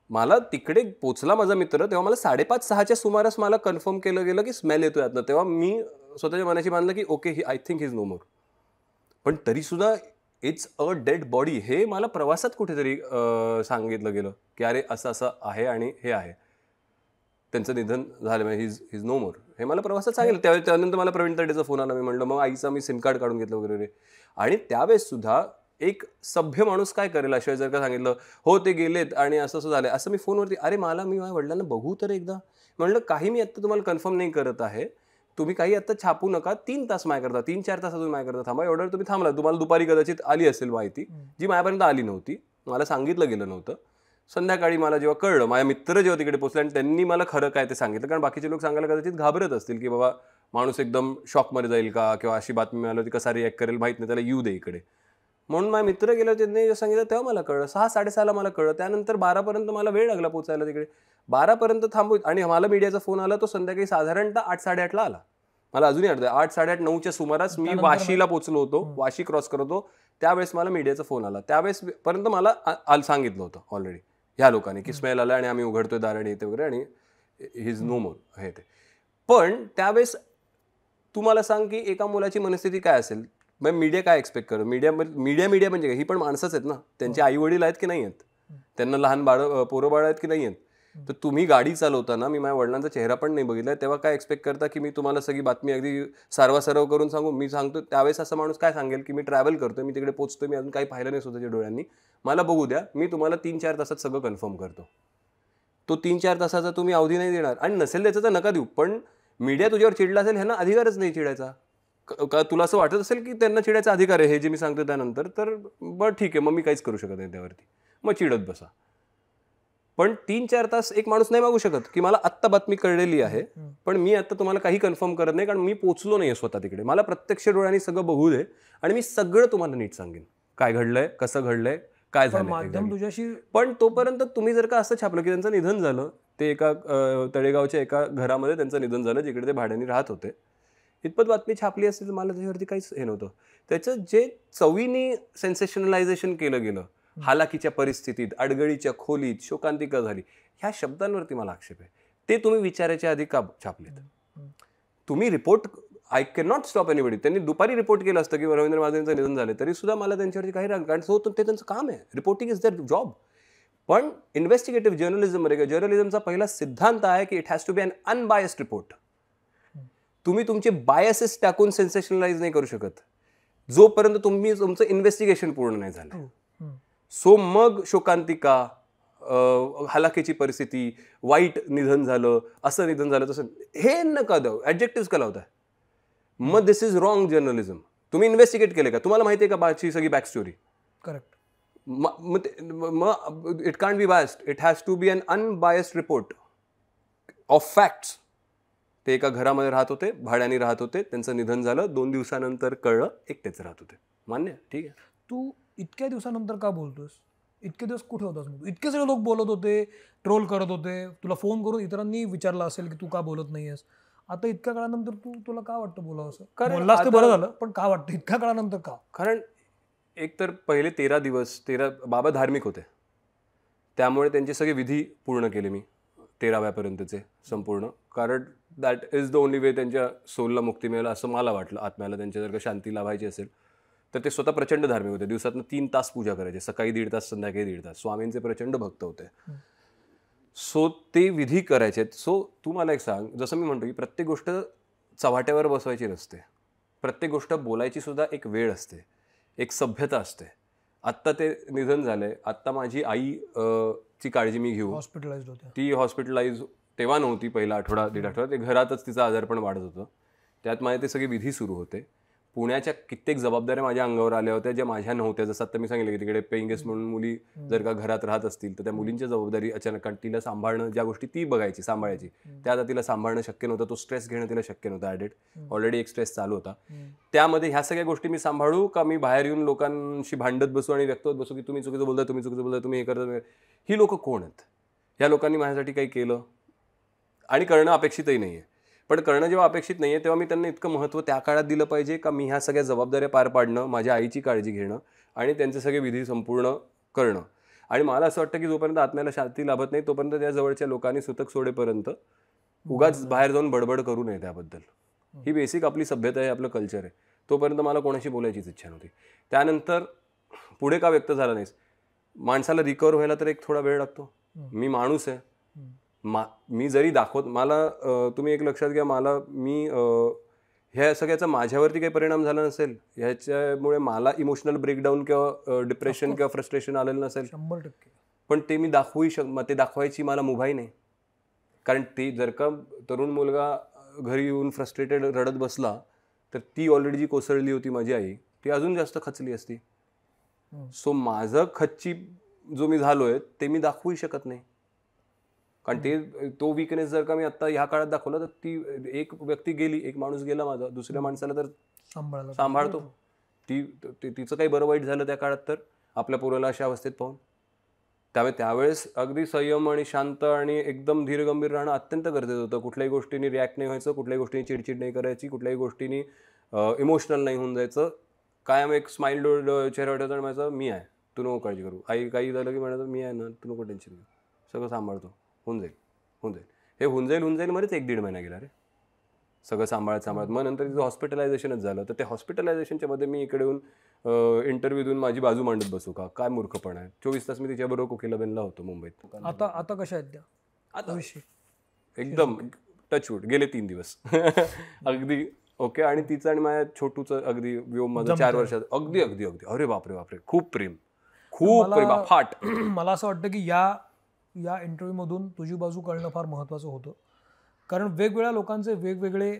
मला तिकडे पोचला माझा मित्र तेव्हा मला साडेपाच सहाच्या सुमारास मला कन्फर्म केलं गेलं की स्मेल येतो यातनं तेव्हा मी स्वतःच्या मनाशी मानलं की okay he I think is no more पण तरीसुद्धा इट्स अ डेड बॉडी हे मला प्रवासात कुठेतरी सांगितलं गेलं की अरे असं असं आहे आणि हे आहे. त्यांचं निधन झालं म्हणजे हिज हिज नो मोर हे मला प्रवासात सांगितलं. त्यावेळी त्यानंतर मला प्रवीण तडेचा फोन आला. मी म्हणलं मग आईचा मी सिम कार्ड काढून घेतलं वगैरे. आणि त्यावेळेस सुद्धा एक सभ्य माणूस काय करेल अशा जर का सांगितलं हो ते गेलेत आणि असं असं झालं असं मी फोनवरती अरे मला मी माझ्या वडिलांना बघू तर एकदा. म्हणलं काही मी आत्ता तुम्हाला कन्फर्म नाही करत आहे. तुम्ही काही आत्ता छापू नका. तीन तास माय करता. तीन चार तास अजून माय करता थांबा. एवढं तुम्ही थांबला. तुम्हाला दुपारी कदाचित आली असेल माहिती जी माझ्यापर्यंत आली नव्हती. मला सांगितलं गेलं नव्हतं. संध्याकाळी मला जेव्हा कळलं माझ्या मित्र जेव्हा तिकडे पोचले आणि त्यांनी मला खरं काय ते सांगितलं कारण बाकीचे लोक सांगायला कदाचित घाबरत असतील की बाबा माणूस एकदम शॉकमध्ये जाईल का? किंवा अशी बातमी मिळाली होती कसा रिॲक्ट करेल? माहीत नाही त्याला येऊ दे इकडे. म्हणून माझे मित्र गेले होते त्यांनी सांगितलं तेव्हा मला कळलं. सहा साडेसहाला मला कळलं. त्यानंतर बारापर्यंत मला वेळ लागला पोचायला तिकडे. बारापर्यंत थांबू आणि मला मीडियाचा फोन आला तो संध्याकाळी साधारणतः आठ साडेआठला आला. मला अजूनही आठवतं आठ साडेआठ नऊच्या सुमारास मी वाशीला पोचलो होतो. वाशी क्रॉस करत होतो. त्यावेळेस मला मीडियाचा फोन आला. त्यावेळेस पर्यंत मला सांगितलं होतं ऑलरेडी ह्या लोकांनी की स्मेल आला आणि आम्ही उघडतोय दार आणि येते वगैरे आणि हिज नो मोर हे ते. पण त्यावेळेस तू मला सांग की एका मुलाची मनस्थिती काय असेल? मग मीडिया काय एक्सपेक्ट करत मीडिया मीडिया मीडिया म्हणजे काय? ही पण माणसंच आहेत ना. त्यांचे आई वडील आहेत की नाही आहेत त्यांना लहान बाळ पोरं बाळ आहेत की नाही आहेत तर तुम्ही गाडी चालवताना मी माझ्या वडिलांचा चेहरा पण नाही बघितला तेव्हा काय एक्सपेक्ट करता की मी तुम्हाला सगळी बातमी अगदी सारवासारव करून सांगू? मी सांगतो त्यावेळेस असा माणूस काय सांगेल की मी ट्रॅव्हल करतोय मी तिकडे पोचतोय मी अजून काही पाहिलं नाही स्वतःच्या डोळ्यांनी. मला बघू द्या मी तुम्हाला तीन चार तासात सगळं कन्फर्म करतो. तो तीन चार तासाचा तुम्ही अवधी नाही देणार. आणि नसेल द्यायचं तर नका देऊ पण मीडिया तुझ्यावर चिडला असेल ह्यांना अधिकारच नाही चिडायचा. क- तुला असं वाटत असेल की त्यांना चिडायचा अधिकार आहे हे जे मी सांगतो त्यानंतर तर बरं ठीक आहे मग मी काहीच करू शकत नाही त्यावरती. मग चिडत बसा. पण तीन चार तास एक माणूस नाही मागू शकत की मला आत्ता बातमी कळलेली आहे पण मी आता तुम्हाला काही कन्फर्म करत नाही कारण मी पोचलो नाही स्वतः तिकडे. मला प्रत्यक्ष डोळ्यांनी सगळं बघू दे आणि मी सगळं तुम्हाला नीट सांगेन. काय घडलंय कसं घडलंय काय झालं माध्यम तुझ्याशी पण तोपर्यंत तुम्ही जर का असं छापलं की त्यांचं निधन झालं ते एका तळेगावच्या एका घरामध्ये त्यांचं निधन झालं जिकडे ते भाड्याने राहत होते इतपत बातमी छापली असेल तर मला त्याच्यावरती काहीच हे नव्हतं. त्याचं जे चवीने सेन्सेशनलायझेशन केलं गेलं हालाकीच्या परिस्थितीत अडगळीच्या खोलीत शोकांतिका झाली ह्या शब्दांवरती मला आक्षेप आहे. ते तुम्ही विचारायच्या आधी का छापलेत? तुम्ही report I can not stop anybody त्यांनी दुपारी रिपोर्ट केलं असतं की रवींद्र महाजनचं निधन झालं तरी सुद्धा मला त्यांच्यावरती काही राग कारण तो ते त्यांचं काम आहे. रिपोर्टिंग इज दर जॉब पण इन्व्हेस्टिगेटिव्ह जर्नलिझममध्ये जर्नलिझमचा पहिला सिद्धांत आहे की it has to be un unbiased report तुम्ही तुमचे बायसेस टाकून सेन्सेशनलाइज नाही करू शकत. जोपर्यंत तुम्ही तुमचं इन्व्हेस्टिगेशन पूर्ण नाही झालं. सो मग शोकांतिका हलाखीची परिस्थिती वाईट निधन झालं असं निधन झालं तसं हे नका द्या ॲडजेक्टिव्ह का लावताय? मग दिस इज रॉंग जर्नलिझम तुम्ही इन्व्हेस्टिगेट केले का? तुम्हाला माहिती आहे का बाची सगळी बॅक स्टोरी करेक्ट मग it can't be biased it has to be un unbiased report of facts ते एका घरामध्ये राहत होते भाड्याने राहत होते. त्यांचं निधन झालं. दोन दिवसानंतर कळलं एकटेच राहत होते. मान्य ठीक आहे. तू इतक्या दिवसानंतर का बोलतोस इतके दिवस कुठे होतास मग? इतके सगळे लोक बोलत होते ट्रोल करत होते. तुला फोन करून इतरांनी विचारलं असेल की तू का बोलत नाहीयेस? आता इतक्या काळानंतर तू तुला का वाटतं बोलावं असं? कारण बरं झालं पण का वाटतं? इतक्या काळानंतर का? कारण एक तर पहिले तेरा दिवस तेरा बाबा धार्मिक होते. त्यामुळे त्यांचे सगळे विधी पूर्ण केले मी तेराव्यापर्यंतचे संपूर्ण. कारण that is the only way त्यांच्या सोलला मुक्ती मिळेल असं मला वाटलं. आत्म्याला त्यांच्या जर का शांती लावायची असेल तर ते स्वतः प्रचंड धार्मिक होते. दिवसातनं तीन तास पूजा करायचे. सकाळी दीड तास संध्याकाळी दीड तास. स्वामींचे प्रचंड भक्त होते. सो ते विधी करायचे सो तू मला एक सांग. जसं मी म्हणतो की प्रत्येक गोष्ट चव्हाट्यावर बसवायची नसते. प्रत्येक गोष्ट बोलायची सुद्धा एक वेळ असते. एक सभ्यता असते. आत्ता ते निधन झालंय. आत्ता माझी आई ची काळजी मी घेऊ. हॉस्पिटलाइज होत्या. ती हॉस्पिटलाइज तेव्हा नव्हती पहिला आठवडा दीड आठवडा. ते घरातच तिचं आजारपण वाढत होतं. त्यात माझे ते सगळे विधी सुरू होते. पुण्याच्या कित्येक जबाबदाऱ्या माझ्या अंगावर आल्या होत्या ज्या माझ्या नव्हत्या. जसं आता मी सांगितलं की तिकडे पेईंग गेस्ट म्हणून मुली जर का घरात राहत असतील तर त्या मुलींच्या जबाबदारी अचानक तिला सांभाळणं ज्या गोष्टी ती बघायची सांभाळायची. त्या आता तिला सांभाळणं शक्य नव्हतं. तो स्ट्रेस घेणं तिला शक्य नव्हतं ॲडेट ऑलरेडी एक स्ट्रेस चालू होता. त्यामध्ये ह्या सगळ्या गोष्टी मी सांभाळू का? मी बाहेर येऊन लोकांशी भांडत बसू आणि व्यक्त होत बसू की तुम्ही चुकीचं बोलताय तुम्ही चुकीचं बोलताय तुम्ही हे करता ही लोक कोण आहेत? ह्या लोकांनी माझ्यासाठी काही केलं? आणि करणं अपेक्षितही नाही आहे पण करणं जेव्हा अपेक्षित नाही आहे तेव्हा मी त्यांना इतकं महत्त्व त्या काळात दिलं पाहिजे का मी ह्या सगळ्या जबाबदाऱ्या पार पाडणं माझ्या आईची काळजी घेणं आणि त्यांचे सगळे विधी संपूर्ण करणं. आणि मला असं वाटतं की जोपर्यंत आत्म्याला शांती लाभत नाही तोपर्यंत त्या जवळच्या लोकांनी सुतक सोडेपर्यंत उगाच बाहेर जाऊन बडबड करू नये त्याबद्दल. ही बेसिक आपली सभ्यता आहे आपलं कल्चर आहे. तोपर्यंत मला कोणाशी बोलायचीच इच्छा नव्हती. त्यानंतर पुढे का व्यक्त झाला नाहीस? माणसाला रिकवर व्हायला तर एक थोडा वेळ लागतो. मी माणूस आहे. मा मी जरी दाखवत मला तुम्ही एक लक्षात घ्या मला मी ह्या सगळ्याचा माझ्यावरती काही परिणाम झाला नसेल ह्याच्यामुळे मला इमोशनल ब्रेकडाऊन किंवा डिप्रेशन किंवा फ्रस्ट्रेशन आलेलं नसेल. शंभर टक्के. पण ते मी दाखवूही शक मग ते दाखवायची मला मुभाई नाही. कारण ते जर का तरुण मुलगा घरी येऊन फ्रस्ट्रेटेड रडत बसला तर ती ऑलरेडी जी कोसळली होती माझी आई ती अजून जास्त खचली असती. सो माझं खच्ची जो मी झालोय ते मी दाखवूही शकत नाही. कारण ते तो विकनेस जर का मी आता ह्या काळात दाखवला तर ती एक व्यक्ती गेली एक माणूस गेला माझा दुसऱ्या माणसाला तर सांभाळतो. ती ते- तिचं काही बरं वाईट झालं त्या काळात तर आपल्या पोराला अशा अवस्थेत पाहून. त्यामुळे त्यावेळेस अगदी संयम आणि शांत आणि एकदम धीरगंभीर राहणं अत्यंत गरजेचं होतं. कुठल्याही गोष्टींनी रिॲक्ट नाही व्हायचं कुठल्याही गोष्टींनी चिडचिड नाही करायची कुठल्याही गोष्टींनी इमोशनल नाही होऊन जायचं. कायम एक ठेवतो आणि म्हणायचं मी आहे तू नको काळजी करू. आई काही झालं की म्हणायचं मी आहे ना तू नको टेन्शन घेऊ. सगळं सांभाळतो. होऊन जाईल होऊन जाईल. हे होऊन जाईल होऊन जाईल मध्येच एक दीड महिना गेला रे. सगळं सांभाळत सांभाळत. मग नंतर तिचं हॉस्पिटलायझेशनच झालं. तर ते हॉस्पिटलायझेशनच्या मध्ये मी इकडे येऊन इंटरव्ह्यू देऊन माझी बाजू मांडत बसू का? काय मूर्खपण आहे? चोवीस तास मी तिच्याबरोबर कोकिलाबेनला होतो मुंबईत. आता आता कशा आहेत त्या? आता एकदम टचवूड गेले तीन दिवस. अगदी ओके? आणि तिचं आणि माझ्या छोटूचं अगदी व्योम माझं चार वर्षात अगदी अगदी अगदी. अरे बापरे बापरे. खूप प्रेम. खूप प्रेम. अफाट मला असं वाटतं की या या इंटरव्ह्यूमधून तुझी बाजू कळणं फार महत्त्वाचं होतं. कारण वेगवेगळ्या लोकांचे वेगवेगळे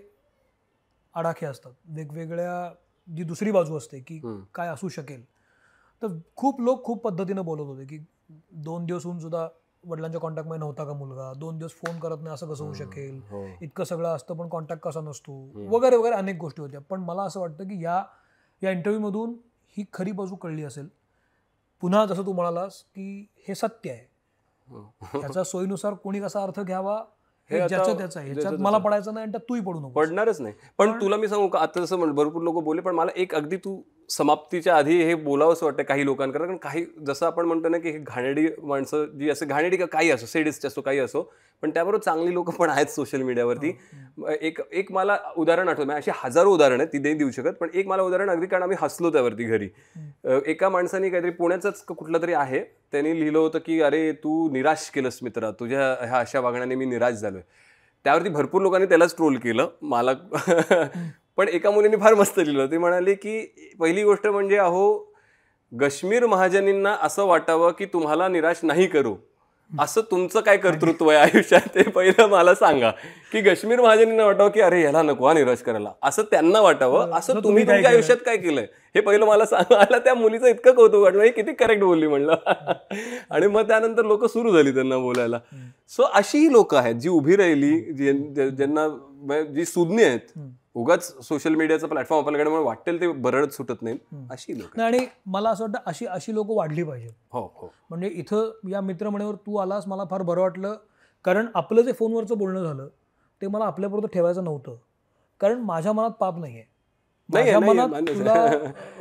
आडाखे असतात. वेगवेगळ्या जी दुसरी बाजू असते की. काय असू शकेल. तर खूप लोक खूप पद्धतीनं बोलत होते की दोन दिवस होऊन सुद्धा वडिलांच्या कॉन्टॅक्टमध्ये नव्हता का मुलगा? दोन दिवस फोन करत नाही असं कसं होऊ शकेल? हो. इतकं सगळं असतं पण कॉन्टॅक्ट कसा नसतो? वगैरे वगैरे अनेक गोष्टी होत्या. पण मला असं वाटतं की या या इंटरव्ह्यूमधून ही खरी बाजू कळली असेल. पुन्हा जसं तू म्हणालास की हे सत्य आहे. हो. त्याच्या सोयीनुसार कोणी कसा अर्थ घ्यावा हे ज्याचं त्याचं आहे. ह्याच्यात मला पडायचं नाही आणि त्यात तूही पडू नको पडणारच नाही पण तुला मी सांगू का आता जसं भरपूर लोक बोलले पण मला एक अगदी तू समाप्तीच्या आधी हे बोलावंच वाटतं काही लोकांकडे कारण काही जसं आपण म्हणतो ना की हे घाणेडी माणसं जी असं घाणेडी का काही असो सेडिस्ट असो काही असो पण त्याबरोबर चांगली लोक पण आहेत सोशल मीडियावरती. एक एक मला उदाहरण आठवत. म्हणजे अशी हजारो उदाहरण आहेत ती नाही देऊ शकत पण एक मला उदाहरण अगदी कारण आम्ही हसलो त्यावरती घरी. एका माणसाने काहीतरी पुण्याचंच कुठलं तरी आहे त्यांनी लिहिलं होतं की अरे तू निराश केलंस मित्रा तुझ्या ह्या अशा वागण्याने मी निराश झालोय. त्यावरती भरपूर लोकांनी त्यालाच ट्रोल केलं. मला पण एका मुलीने फार मस्त लिहिलं ते म्हणाले की पहिली गोष्ट म्हणजे अहो गश्मीर महाजनींना असं वाटावं की तुम्हाला निराश नाही करू. असं तुमचं काय कर्तृत्व आहे आयुष्यात? ते पहिलं मला सांगा. की गश्मीर महाजनींना वाटावं की अरे याला नको हा निराश करायला. असं त्यांना वाटावं. असं मग तुम्ही तुमच्या? आयुष्यात काय केलंय? हे पहिलं मला सांगायला त्या मुलीचं इतकं कौतुक वाटलं हे किती करेक्ट बोलली म्हणलं. आणि मग त्यानंतर लोक सुरू झाली त्यांना बोलायला. सो अशी ही लोक आहेत जी उभी राहिली ज्यांना जी सुज्ञ आहेत उगाच सोशल मीडियाचा प्लॅटफॉर्म आपल्याकडे वाटेल ते बरड सुटत नाहीत. अशी लोक नाही आणि मला असं वाटतं अशी अशी लोक वाढली पाहिजेत. हो हो. म्हणजे इथं या मित्रमंडळावर तू आलास मला फार बरं वाटलं. कारण आपलं जे फोनवरचं बोलणं झालं ते मला आपल्यापुरतं ठेवायचं नव्हतं. कारण माझ्या मनात पाप नाही, माझ्या नाही, मनात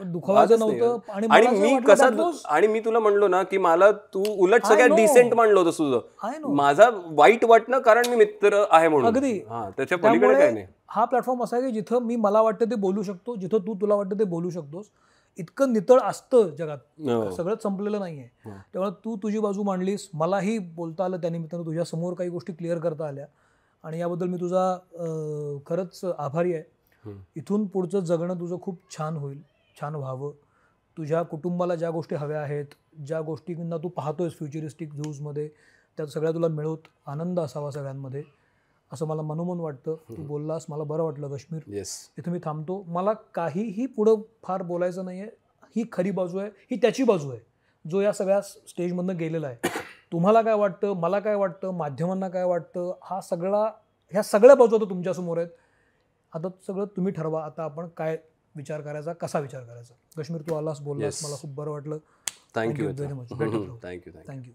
दुखवायचं. नव्हतं आणि मी कसा आणि मी तुला म्हणलो ना की मला तू उलट सगळ्यात. डिसेंट मानलं होतं तुझं. माझा वाईट वाटणं कारण मी मित्र आहे म्हणून अगदी. हा त्याच्या पलीकडे काय नाही हा प्लॅटफॉर्म असा आहे की जिथं मी मला वाटतं ते बोलू शकतो जिथं तू तुला वाटतं ते बोलू शकतोस इतकं नितळ असतं जगात हो. सगळंच संपलेलं नाहीये हो. त्यामुळे तू तुझी बाजू मांडलीस मलाही बोलता आलं त्यानिमित्तानं तुझ्या समोर काही गोष्टी क्लिअर करता आल्या आणि याबद्दल मी तुझा खरंच आभारी आहे. इथून पुढचं जगणं तुझं खूप छान होईल छान व्हावं. तुझ्या कुटुंबाला ज्या गोष्टी हव्या आहेत ज्या गोष्टींना तू पाहतोयस फ्युचरिस्टिक व्ह्यूजमध्ये त्या सगळ्या तुला मिळवत आनंद असावा सगळ्यांमध्ये. असं मला मनोमन वाटतं. तू. बोललास मला बरं वाटलं काश्मीर. येस इथं मी थांबतो. मला काहीही पुढं फार बोलायचं नाही आहे ही खरी बाजू आहे ही त्याची बाजू आहे. जो या सगळ्या स्टेजमधनं गेलेला आहे. तुम्हाला काय वाटतं मला काय वाटतं माध्यमांना काय वाटतं हा सगळा ह्या सगळ्या बाजू आता तुमच्यासमोर आहेत. आता सगळं तुम्ही ठरवा. आता आपण काय विचार करायचा कसा विचार करायचा? काश्मीर तू आलास बोललास. Yes. मला खूप बरं वाटलं. Thank you. Better. Thank you thank you thank you